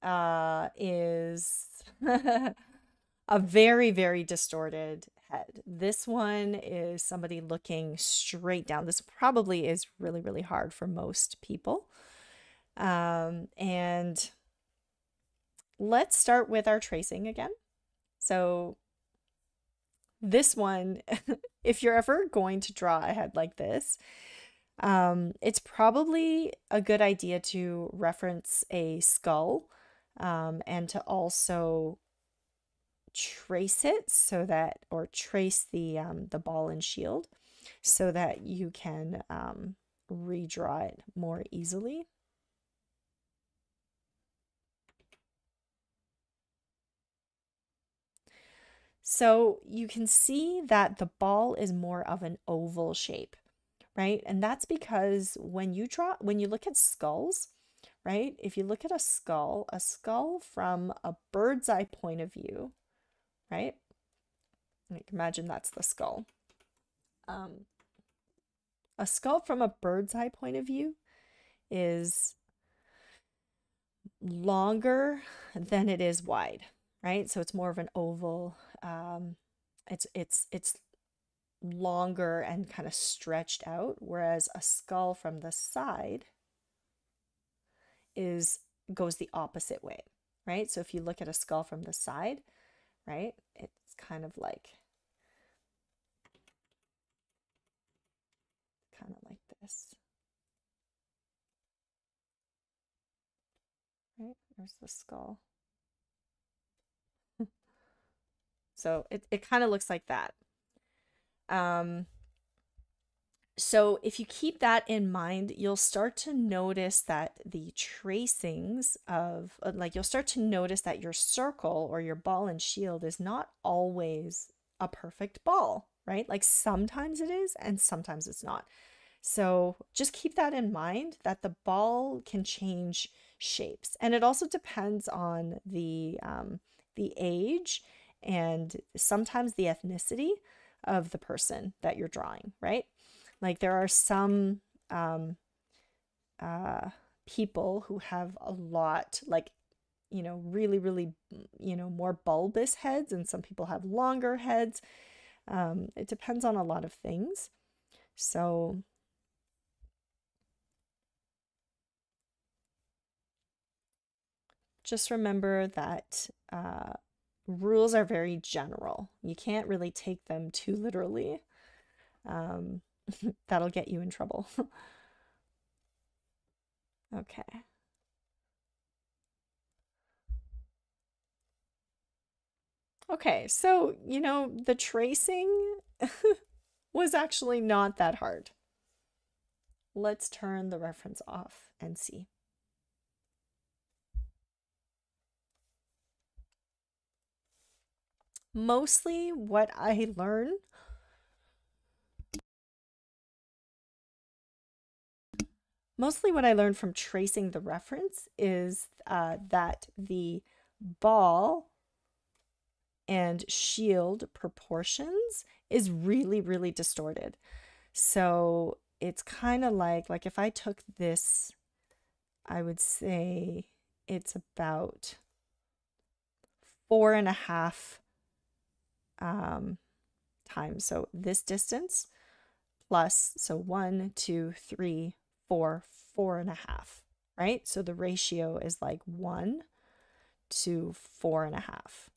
uh, is (laughs) a very, very distorted head. This one is somebody looking straight down. This probably is really, really hard for most people. Um, and let's start with our tracing again. So this one, (laughs) if you're ever going to draw a head like this, um, it's probably a good idea to reference a skull um, and to also trace it so that, or trace the, um, the ball and shield so that you can um, redraw it more easily. So you can see that the ball is more of an oval shape, right? And that's because when you draw, when you look at skulls, right? If you look at a skull, a skull from a bird's eye point of view, right? Like imagine that's the skull. Um, a skull from a bird's eye point of view is longer than it is wide, right? So it's more of an oval um, it's it's it's longer and kind of stretched out, whereas a skull from the side is goes the opposite way, right? So if you look at a skull from the side, right, it's kind of like kind of like this. Right? There's the skull. (laughs) So it, it kind of looks like that. Um, so if you keep that in mind, you'll start to notice that the tracings of, uh, like, you'll start to notice that your circle or your ball and shield is not always a perfect ball, right? Like sometimes it is and sometimes it's not. So just keep that in mind that the ball can change shapes. And it also depends on the, um, the age and sometimes the ethnicity of the person that you're drawing, right? Like there are some um, uh, people who have a lot, like, you know, really, really, you know, more bulbous heads, and some people have longer heads. Um, it depends on a lot of things. So, just remember that uh, rules are very general. You can't really take them too literally. Um, (laughs) that'll get you in trouble. (laughs) okay. Okay, so, you know, the tracing (laughs) was actually not that hard. Let's turn the reference off and see. mostly what I learn mostly what I learned from tracing the reference is uh, that the ball and shield proportions is really, really distorted. So it's kind of like, like if I took this, I would say it's about four and a half um, times. So this distance plus, so one, two, three, four, four and a half, right? So the ratio is like one to four and a half.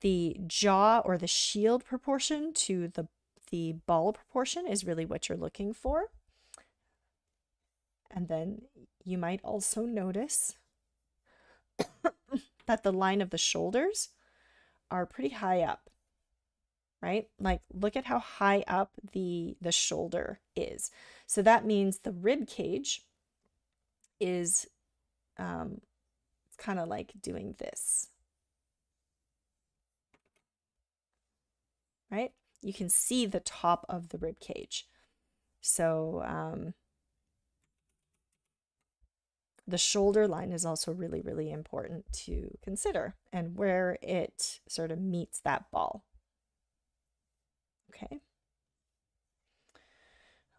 The jaw or the shield proportion to the, the ball proportion is really what you're looking for. And then you might also notice (coughs) that the line of the shoulders are pretty high up, right? Like look at how high up the the shoulder is. So that means the rib cage is um it's kind of like doing this. Right? You can see the top of the rib cage. So um the shoulder line is also really, really important to consider and where it sort of meets that ball. Okay.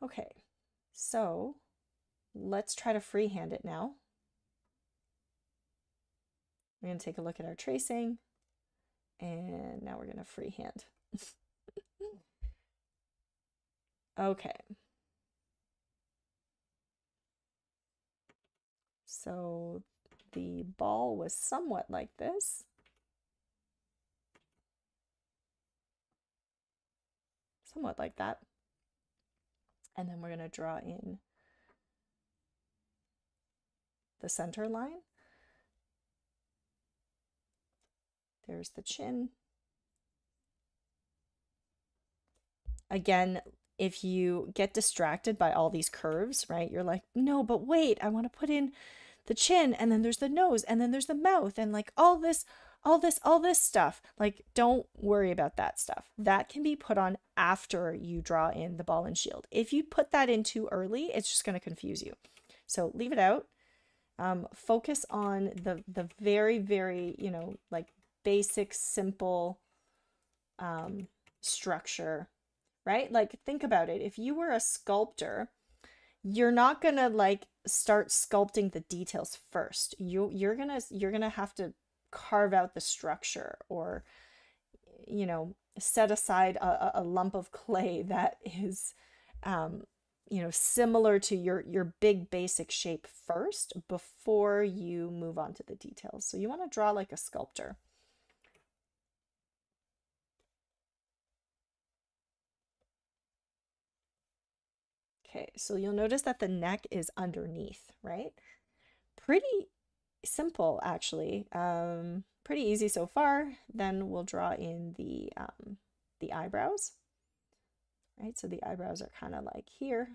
Okay, so let's try to freehand it now. We're going to take a look at our tracing and now we're going to freehand. (laughs) okay. So the ball was somewhat like this. Somewhat like that. And then we're going to draw in the center line. There's the chin. Again, if you get distracted by all these curves, right, you're like, no, but wait, I want to put in the chin and then there's the nose and then there's the mouth and like all this all this all this stuff. Like don't worry about that stuff. That can be put on after you draw in the ball and shield. If you put that in too early it's just going to confuse you. So leave it out. Um, focus on the the very very you know like basic simple um, structure right? Like think about it. If you were a sculptor you're not to like start sculpting the details first. You you're to you're to have to carve out the structure or you know, set aside a, a lump of clay (laughs) that is um you know similar to your your big basic shape first before you move on to the details so you want to draw like a sculptor Okay, so you'll notice that the neck is underneath, right? Pretty simple, actually. Um, pretty easy so far. Then we'll draw in the, um, the eyebrows, right? So the eyebrows are kind of like here.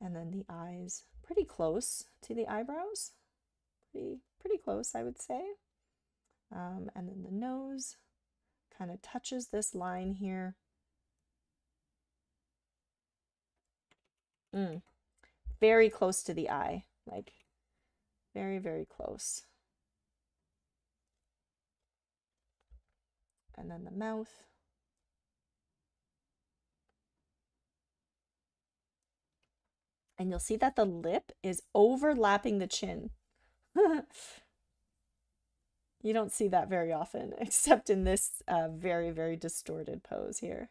And then the eyes, pretty close to the eyebrows. Pretty, pretty close, I would say. Um, and then the nose kind of touches this line here. Mm. Very close to the eye, like very, very close. And then the mouth. And you'll see that the lip is overlapping the chin. (laughs) You don't see that very often, (laughs) except in this uh, very, very distorted pose here.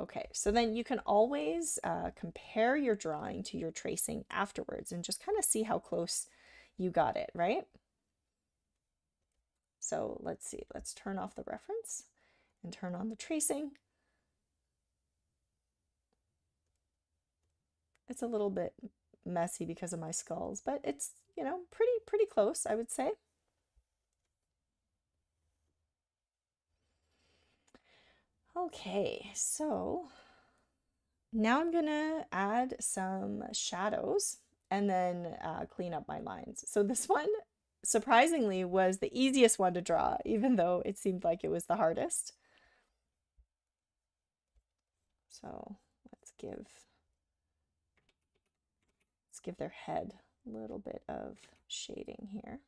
Okay, so then you can always uh, compare your drawing to your tracing afterwards and just kind of see how close you got it, right? So let's see, let's turn off the reference and turn on the tracing. It's a little bit messy because of my skulls, but it's, you know, pretty, pretty close, I would say. Okay, so now I'm gonna add some shadows and then uh, clean up my lines. So this (laughs) one, surprisingly, was the easiest one to draw, even though it seemed like it was the hardest. So let's give let's give their head a little bit of shading here.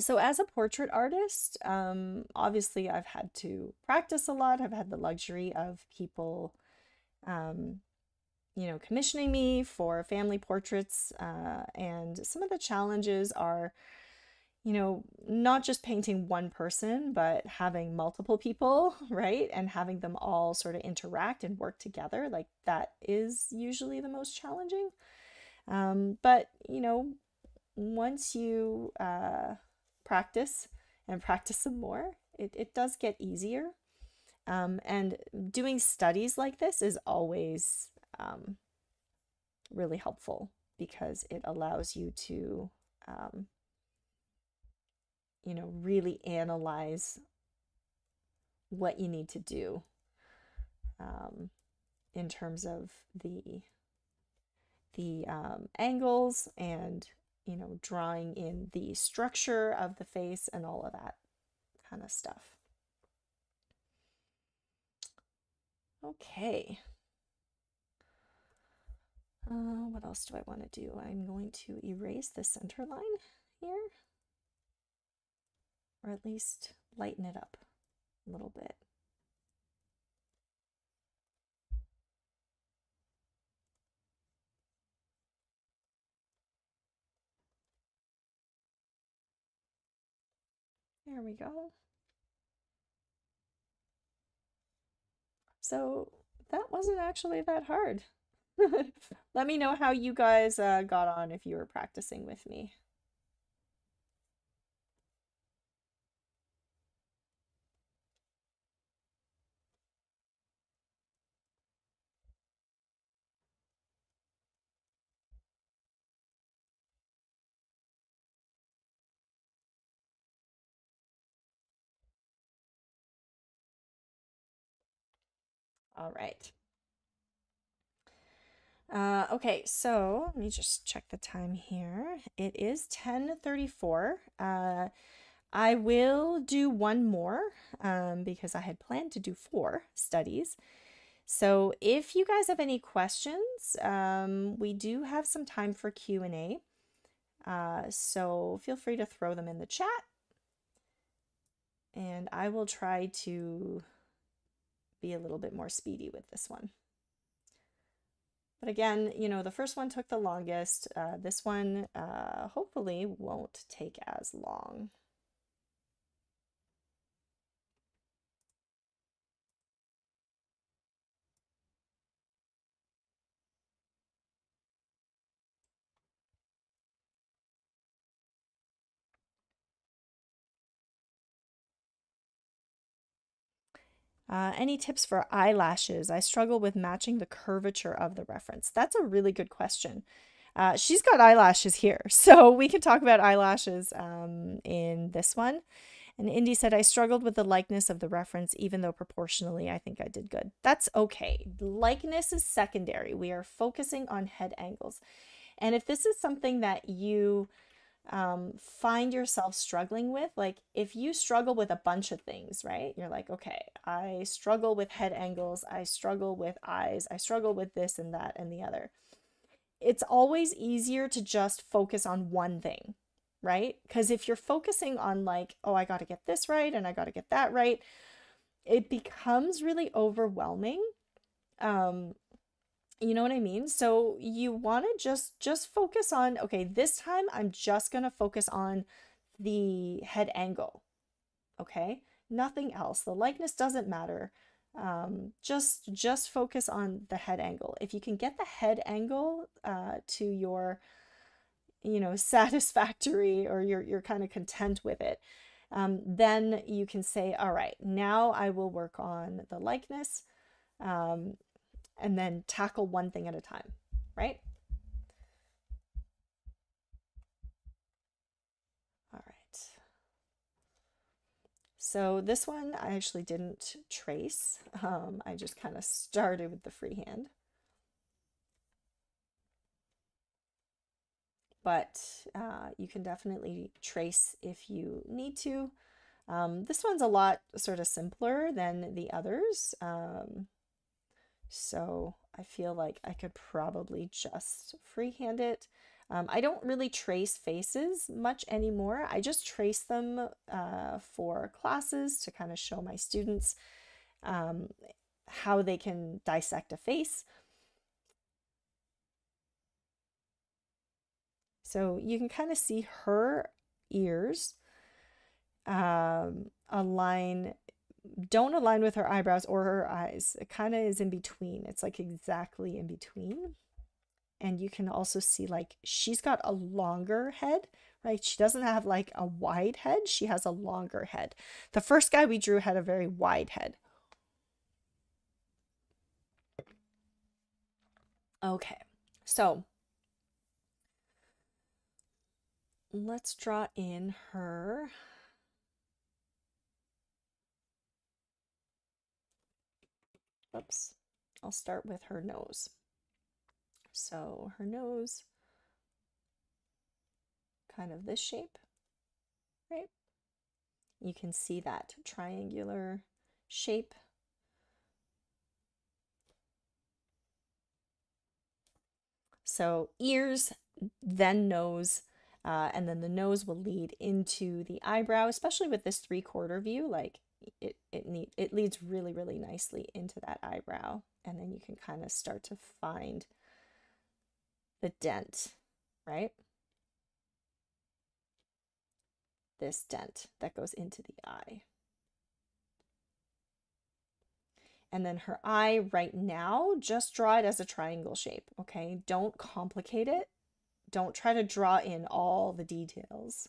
So, as a portrait artist, um, obviously I've had to practice a lot. I've had the luxury of people um, you know, commissioning me for family portraits. Uh, and some of the challenges are, you know, not just painting one person, but having multiple people, (laughs) right? And having them all sort of interact and work together. Like that is usually the most challenging. Um, but, you know, once you uh, practice and practice some more, it, it does get easier. Um, and doing studies like this is always um, really helpful because it allows you to, um, you know, really analyze what you need to do um, in terms of the the um, angles and you know drawing in the structure of the face and all of that kind of stuff. Okay. Uh, what else do I want to do? I'm going to erase the center line here, or at least lighten it up a little bit. There we go. So that wasn't actually that hard. (laughs) Let me know how you guys uh, got on if you were practicing with me. All right. Uh, okay, so let me just check the time here. It is 10:34. Uh, I will do one more um, because I had planned to do four studies. So if you guys have any questions, um, we do have some time for Q&A. Uh, so feel free to throw them in the chat. And I will try to be a little bit more speedy with this one. But again, you know, the first one took the longest. Uh, this one uh, hopefully won't take as long. Uh, any tips for eyelashes? I struggle with matching the curvature of the reference. That's a really good question. Uh, she's got eyelashes here, (laughs) so we can talk about eyelashes um, in this one. And Indy said, I struggled with the likeness of the reference, even though proportionally I think I did good. That's okay. Likeness is secondary. We are focusing on head angles. And if this is something that you um, find yourself struggling with, like if you struggle with a bunch of things, right? You're like, okay, I struggle with head angles, I struggle with eyes, I struggle with this and that and the other. It's always easier to just focus on one thing, right? Because if you're focusing on, like, oh, I got to get this right and I got to get that right, it becomes really overwhelming. Um, you know what I mean? So you want to just just focus on okay, this time I'm just going to focus on the head angle. Okay? Nothing else. The likeness doesn't matter. Um, just just focus on the head angle. If you can get the head angle uh, to your you know (laughs) satisfactory or you're you're kind of content with it, um, then you can say, all right, now I will work on the likeness. Um, and then tackle one thing at a time, right? All right. So this one I actually didn't trace. Um, I just kind of started with the freehand. But uh, you can definitely trace if you need to. Um, this one's a lot sort of simpler than the others. Um, so I feel like I could probably just freehand it. Um, I don't really trace faces much anymore. I just trace them uh, for classes to kind of show my students um, how they can dissect a face. So you can kind of see her ears um, align, don't align with her eyebrows or her eyes. It kind of is in between. It's like exactly in between. And you can also see like she's got a longer head, right? She doesn't have like a wide head. She has a longer head. The first guy we drew had a very wide head. Okay, so let's draw in her oops I'll start with her nose. So her nose kind of this shape right? You can see that triangular shape. So ears then nose uh, and then the nose will lead into the eyebrow, especially with this three quarter view, like it, it, need, it leads really, really nicely into that eyebrow. And then you can kind of start to find the dent, right? This dent that goes into the eye. And then her eye right now, just draw it as a triangle shape, okay? Don't complicate it don't try to draw in all the details.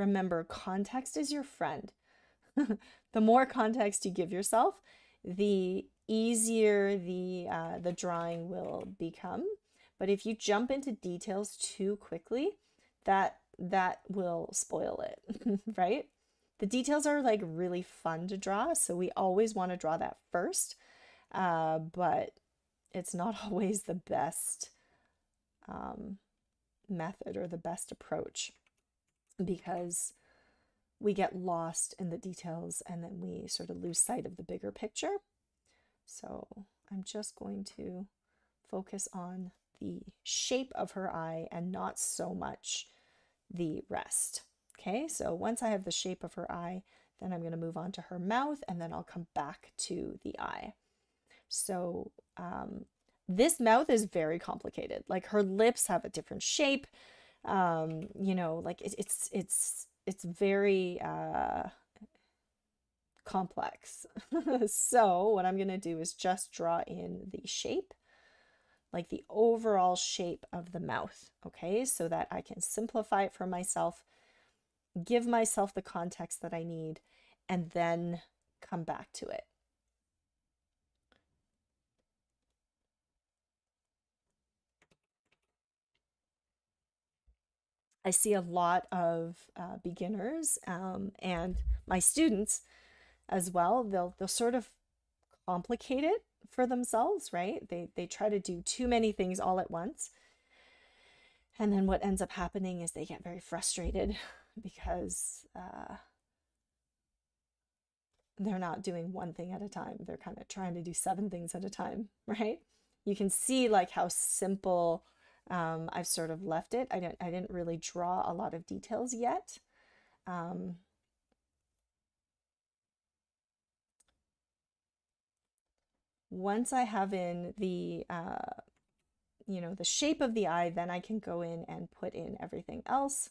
Remember, context is your friend. (laughs) the more context you give yourself, the easier the uh, the drawing will become. But if you jump into details too quickly, that that will spoil it, (laughs) right? The details are like really fun to draw, so we always want to draw that first. Uh, but it's not (laughs) always the best um, method or the best approach because we get lost in the details and then we sort of lose sight of the bigger picture. So I'm just going to focus on the shape of her eye and not so much the rest. Okay, so once I have the shape of her eye, then I'm going to move on to her mouth and then I'll come back to the eye. So um, this mouth is very complicated. Like her lips have a different shape. Um, you know, like it, it's it's it's very uh, complex. (laughs) so what I'm gonna do is just draw in the shape, like the overall shape of the mouth. Okay, so that I can simplify it for myself, give myself the context that I need, and then come back to it. I see a lot of uh, beginners um, and my students as well. They'll they'll sort of complicate it for themselves, right? They they try to do too many things all at once, and then what ends up happening is they get very frustrated (laughs) because uh, they're not doing one thing at a time. They're kind of trying to do seven things at a time, (laughs) right? You can see like how simple um, I've sort of left it. I didn't, I didn't really draw a lot of details yet. Um, once I have in the, uh, you know, the shape of the eye, then I can go in and put in everything else.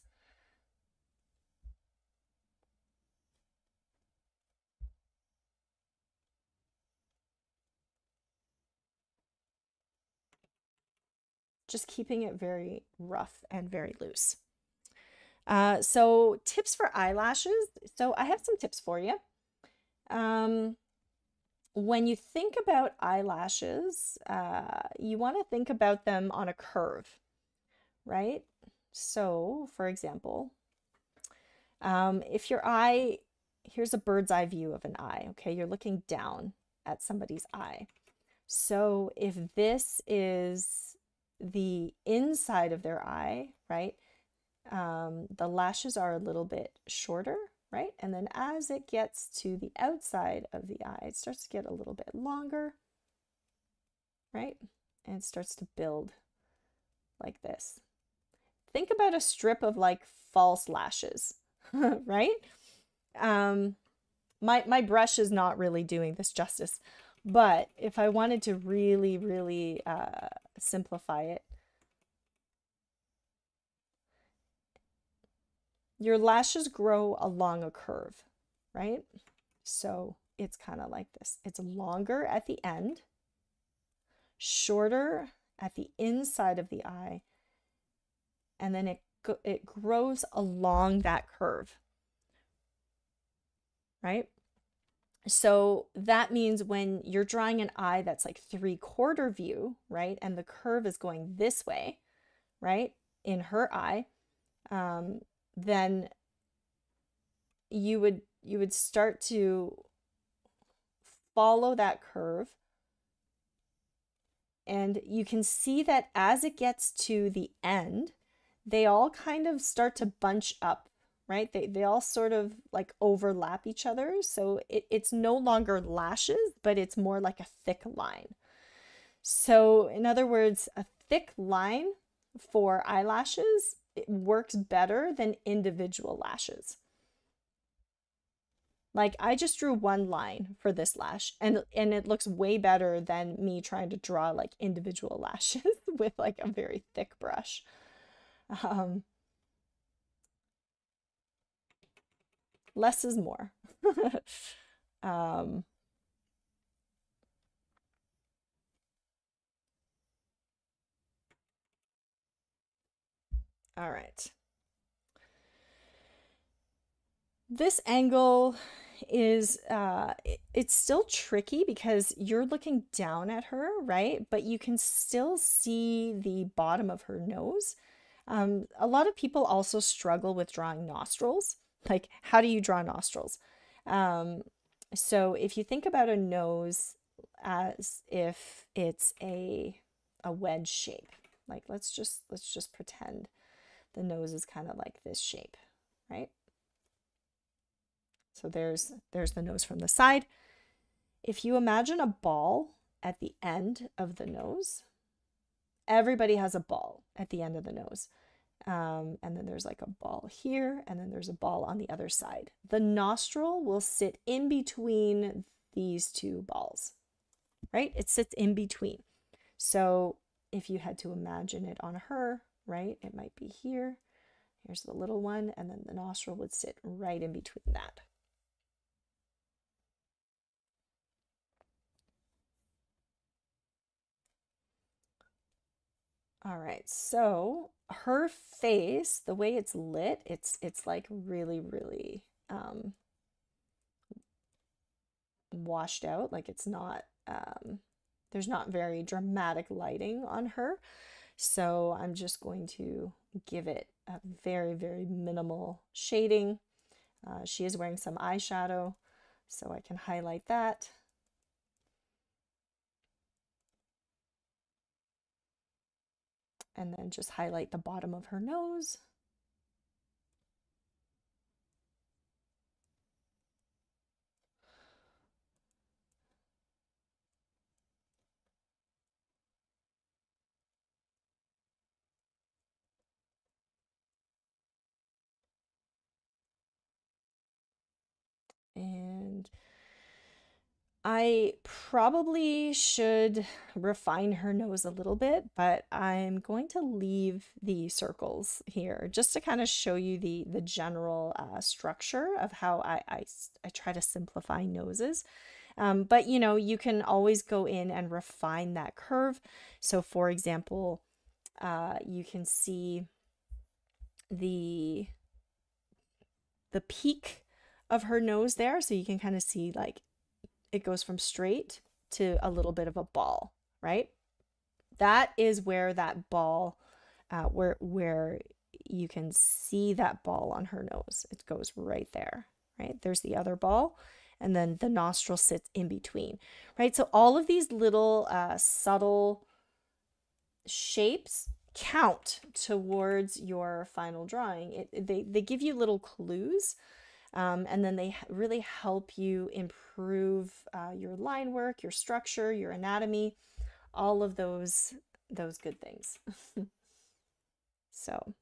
Just keeping it very rough and very loose. Uh, so tips for eyelashes. So I have some tips for you. Um, when you think about eyelashes, uh, you want to think about them on a curve, right? So, for example, um, if your eye, here's a bird's eye view of an eye, okay? You're looking down at somebody's eye. So if this is the inside of their eye, right? Um, the lashes are a little bit shorter, right? And then as it gets to the outside of the eye, it starts to get a little bit longer, right? And it starts to build like this. Think about a strip of like false lashes, (laughs) right? Um, my, my brush is not really doing this justice, but if I wanted to really, really uh, simplify it, your lashes grow along a curve, right? So it's kind of like this. It's longer at the end, shorter at the inside of the eye, and then it it grows along that curve. Right? So that means when you're drawing an eye that's like three quarter view, right? And the curve is going this way, right? In her eye, um, then you would you would start to follow that curve and you can see that as it gets to the end they all kind of start to bunch up right? They, they all sort of like overlap each other so it, it's no longer lashes but it's more like a thick line. So in other words a thick line for eyelashes it works better than individual lashes. Like I just drew one line for this lash and and it looks way better than me trying to draw like individual (laughs) lashes with like a very thick brush. Um, less is more. (laughs) um, all right. This angle is uh it's still tricky because you're looking down at her, right? But you can still see the bottom of her nose. Um, a lot of people also struggle with drawing nostrils. Like, how do you draw nostrils? Um, so if you think about a nose as if it's a a wedge shape, like let's just let's just pretend the nose is kind of like this shape, right? So there's there's the nose from the side. If you imagine a ball at the end of the nose, everybody has a ball at the end of the nose. Um, and then there's like a ball here, and then there's a ball on the other side. The nostril will sit in between these two balls, right? It sits in between. So if you had to imagine it on her, right, it might be here. Here's the little one, and then the nostril would sit right in between that. All right, so her face, the way it's lit, it's it's like really, really um, washed out. Like it's not, um, there's not very dramatic lighting on her. So I'm just going to give it a very, very minimal shading. Uh, she is wearing some eyeshadow, so I can highlight that. And then just highlight the bottom of her nose. And I probably should refine her nose a little bit, but I'm going to leave the circles here just to kind of show you the, the general uh, structure of how I, I, I, try to simplify noses. Um, but you know, you can always go in and refine that curve. So for example, uh, you can see the the peak of her nose there. So you can kind of see like it goes from straight to a little bit of a ball, right? That is where that ball, uh, where where you can see that ball on her nose. It goes right there, right? There's the other ball, and then the nostril sits in between, right? So all of these little uh, subtle shapes count towards your final drawing. It, they, they give you little clues um, and then they really help you improve uh, your line work, your structure, your anatomy, all of those those good things. (laughs) so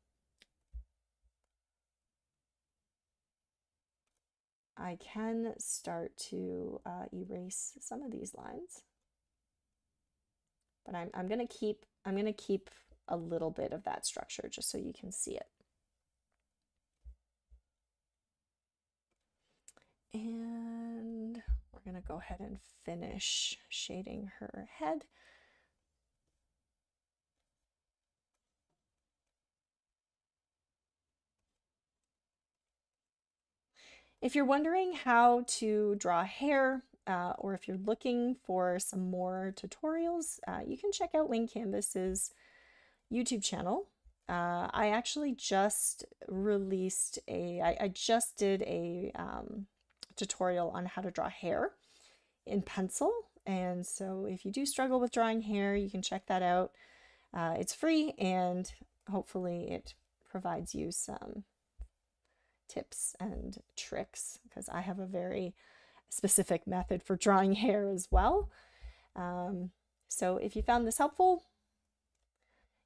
I can start to uh, erase some of these lines. But I'm, I'm going to keep, I'm going to keep a little bit of that structure just so you can see it. And we're going to go ahead and finish shading her head. If you're wondering how to draw hair, uh, or if you're looking for some more tutorials, uh, you can check out Winged Canvas's YouTube channel. Uh, I actually just released a, I, I just did a um, tutorial on how to draw hair in pencil. And so if you do struggle with drawing hair, you can check that out. Uh, it's free and hopefully it provides you some tips and tricks because I have a very specific method for drawing (laughs) hair as well. Um, so if you found this helpful,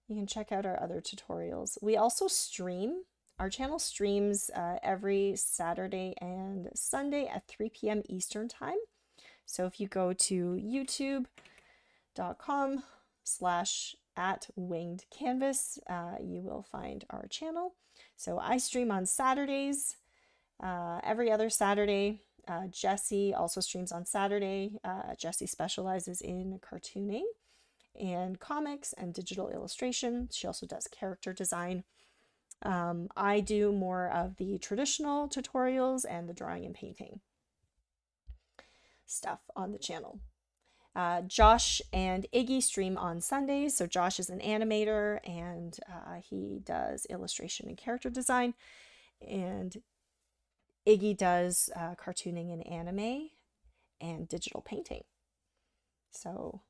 you can check out our other tutorials. We also stream. Our channel streams uh, every Saturday and Sunday at 3 p.m. Eastern Time. So if you go to youtube.com slash at winged canvas, uh, you will find our channel. So I stream on Saturdays, uh, every other Saturday. Uh, Jesse also streams on Saturday. Uh, Jesse specializes in cartooning and comics and digital illustration. She also does character design. Um, I do more of the traditional tutorials and the drawing and painting stuff on the channel. Uh, Josh and Iggy stream on Sundays. So Josh is an animator and uh, he does illustration and character design. And Iggy does uh, cartooning and anime and digital painting. So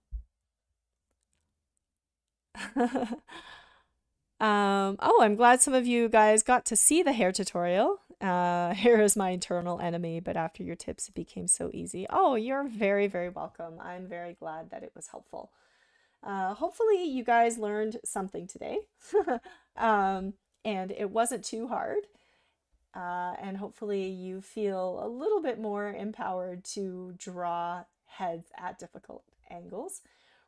(laughs) Um, oh, I'm glad some of you guys got to see the hair tutorial. Uh, (laughs) hair is my internal enemy, but after your tips, it became so easy. Oh, you're very, very welcome. I'm very glad that it was helpful. Uh, hopefully you guys learned something today (laughs) um, and it wasn't too hard. Uh, and hopefully you feel a little bit more empowered to draw heads at difficult angles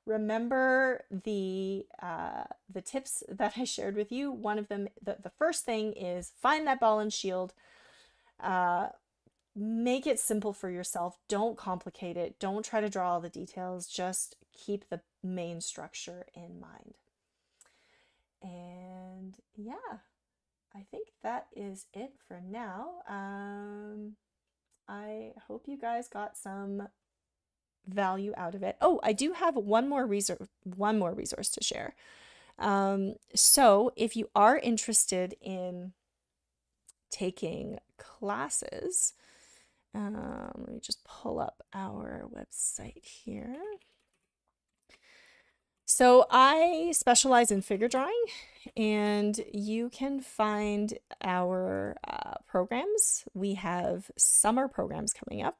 remember the uh, the tips (laughs) that I shared with you. One of them, the, the first thing is find that ball and shield. Uh, make it simple for yourself. Don't complicate it. Don't try to draw all the details. Just keep the main structure in mind. And yeah, I think that is it for now. Um, I hope you guys got some value out of it. Oh, I do have one more resource one more resource to share. Um, so if you are interested in taking classes, um, let me just pull up our website here. So I specialize in figure drawing, and you can find our uh, programs. We have summer programs coming up.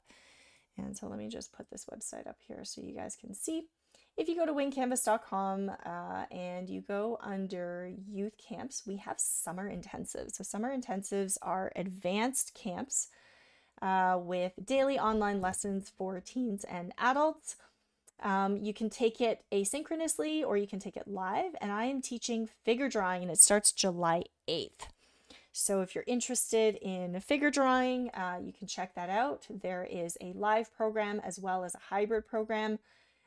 And so let me just put this website up here so you guys can see. If you go to wingedcanvas.com uh, and you go under youth camps, we have summer intensives. So, summer intensives are advanced camps uh, with daily online lessons for teens and adults. Um, you can take it asynchronously or you can take it live. And I am teaching figure drawing and it starts July 8th. So if you're interested in figure drawing, uh, you can check that out. There is a live program as well as a hybrid program.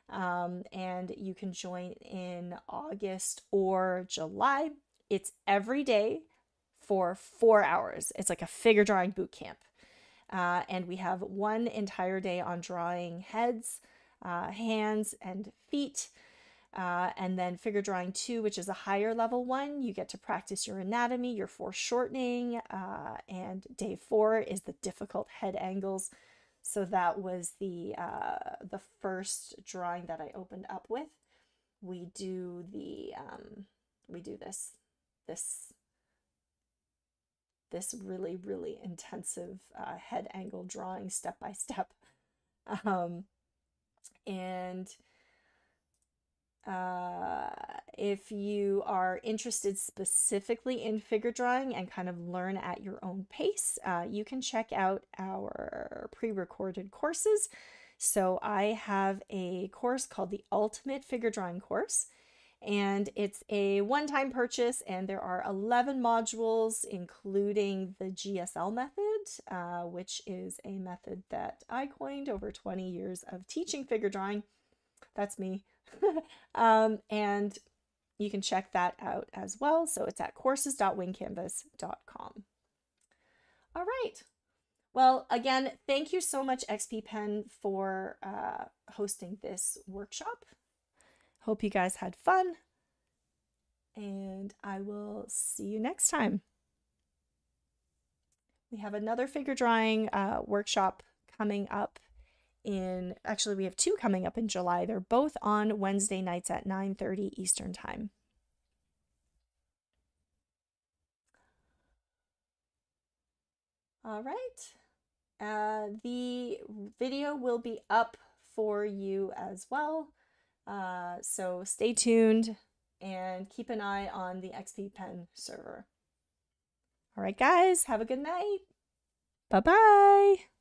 Um, and you can join in August or July. It's every day for four hours. It's like a figure drawing boot camp. Uh, and we have one entire day on drawing heads, uh, hands, and feet. Uh, and then figure drawing two, which is a higher level one, you get to practice your anatomy, your foreshortening, uh, and day four is the difficult head angles. So that was the uh, the first drawing that I opened up with. We do the um, we do this this this really really intensive uh, head angle drawing step by step, (laughs) um, and uh, if you are interested specifically in figure drawing and kind of learn at your own pace, uh, you can check out our pre recorded courses. So, I have a course called the Ultimate Figure Drawing Course, and it's a one time purchase, and there are 11 modules, including the GSL method, uh, which is a method that I coined over 20 years of teaching figure drawing. That's me. (laughs) um, and you can check that out as well. So it's at courses.wingedcanvas.com. All right. Well, again, thank you so much, XPPen, for uh, hosting this workshop. Hope you guys had fun. And I will see you next time. We have another figure drawing uh, workshop coming up in actually we have two coming up in July. They're both on Wednesday nights at 9:30 Eastern Time. All right. Uh, the video will be up for you as well. Uh, so stay tuned and keep an eye on the XPPen server. All right, guys, have a good night. Bye bye.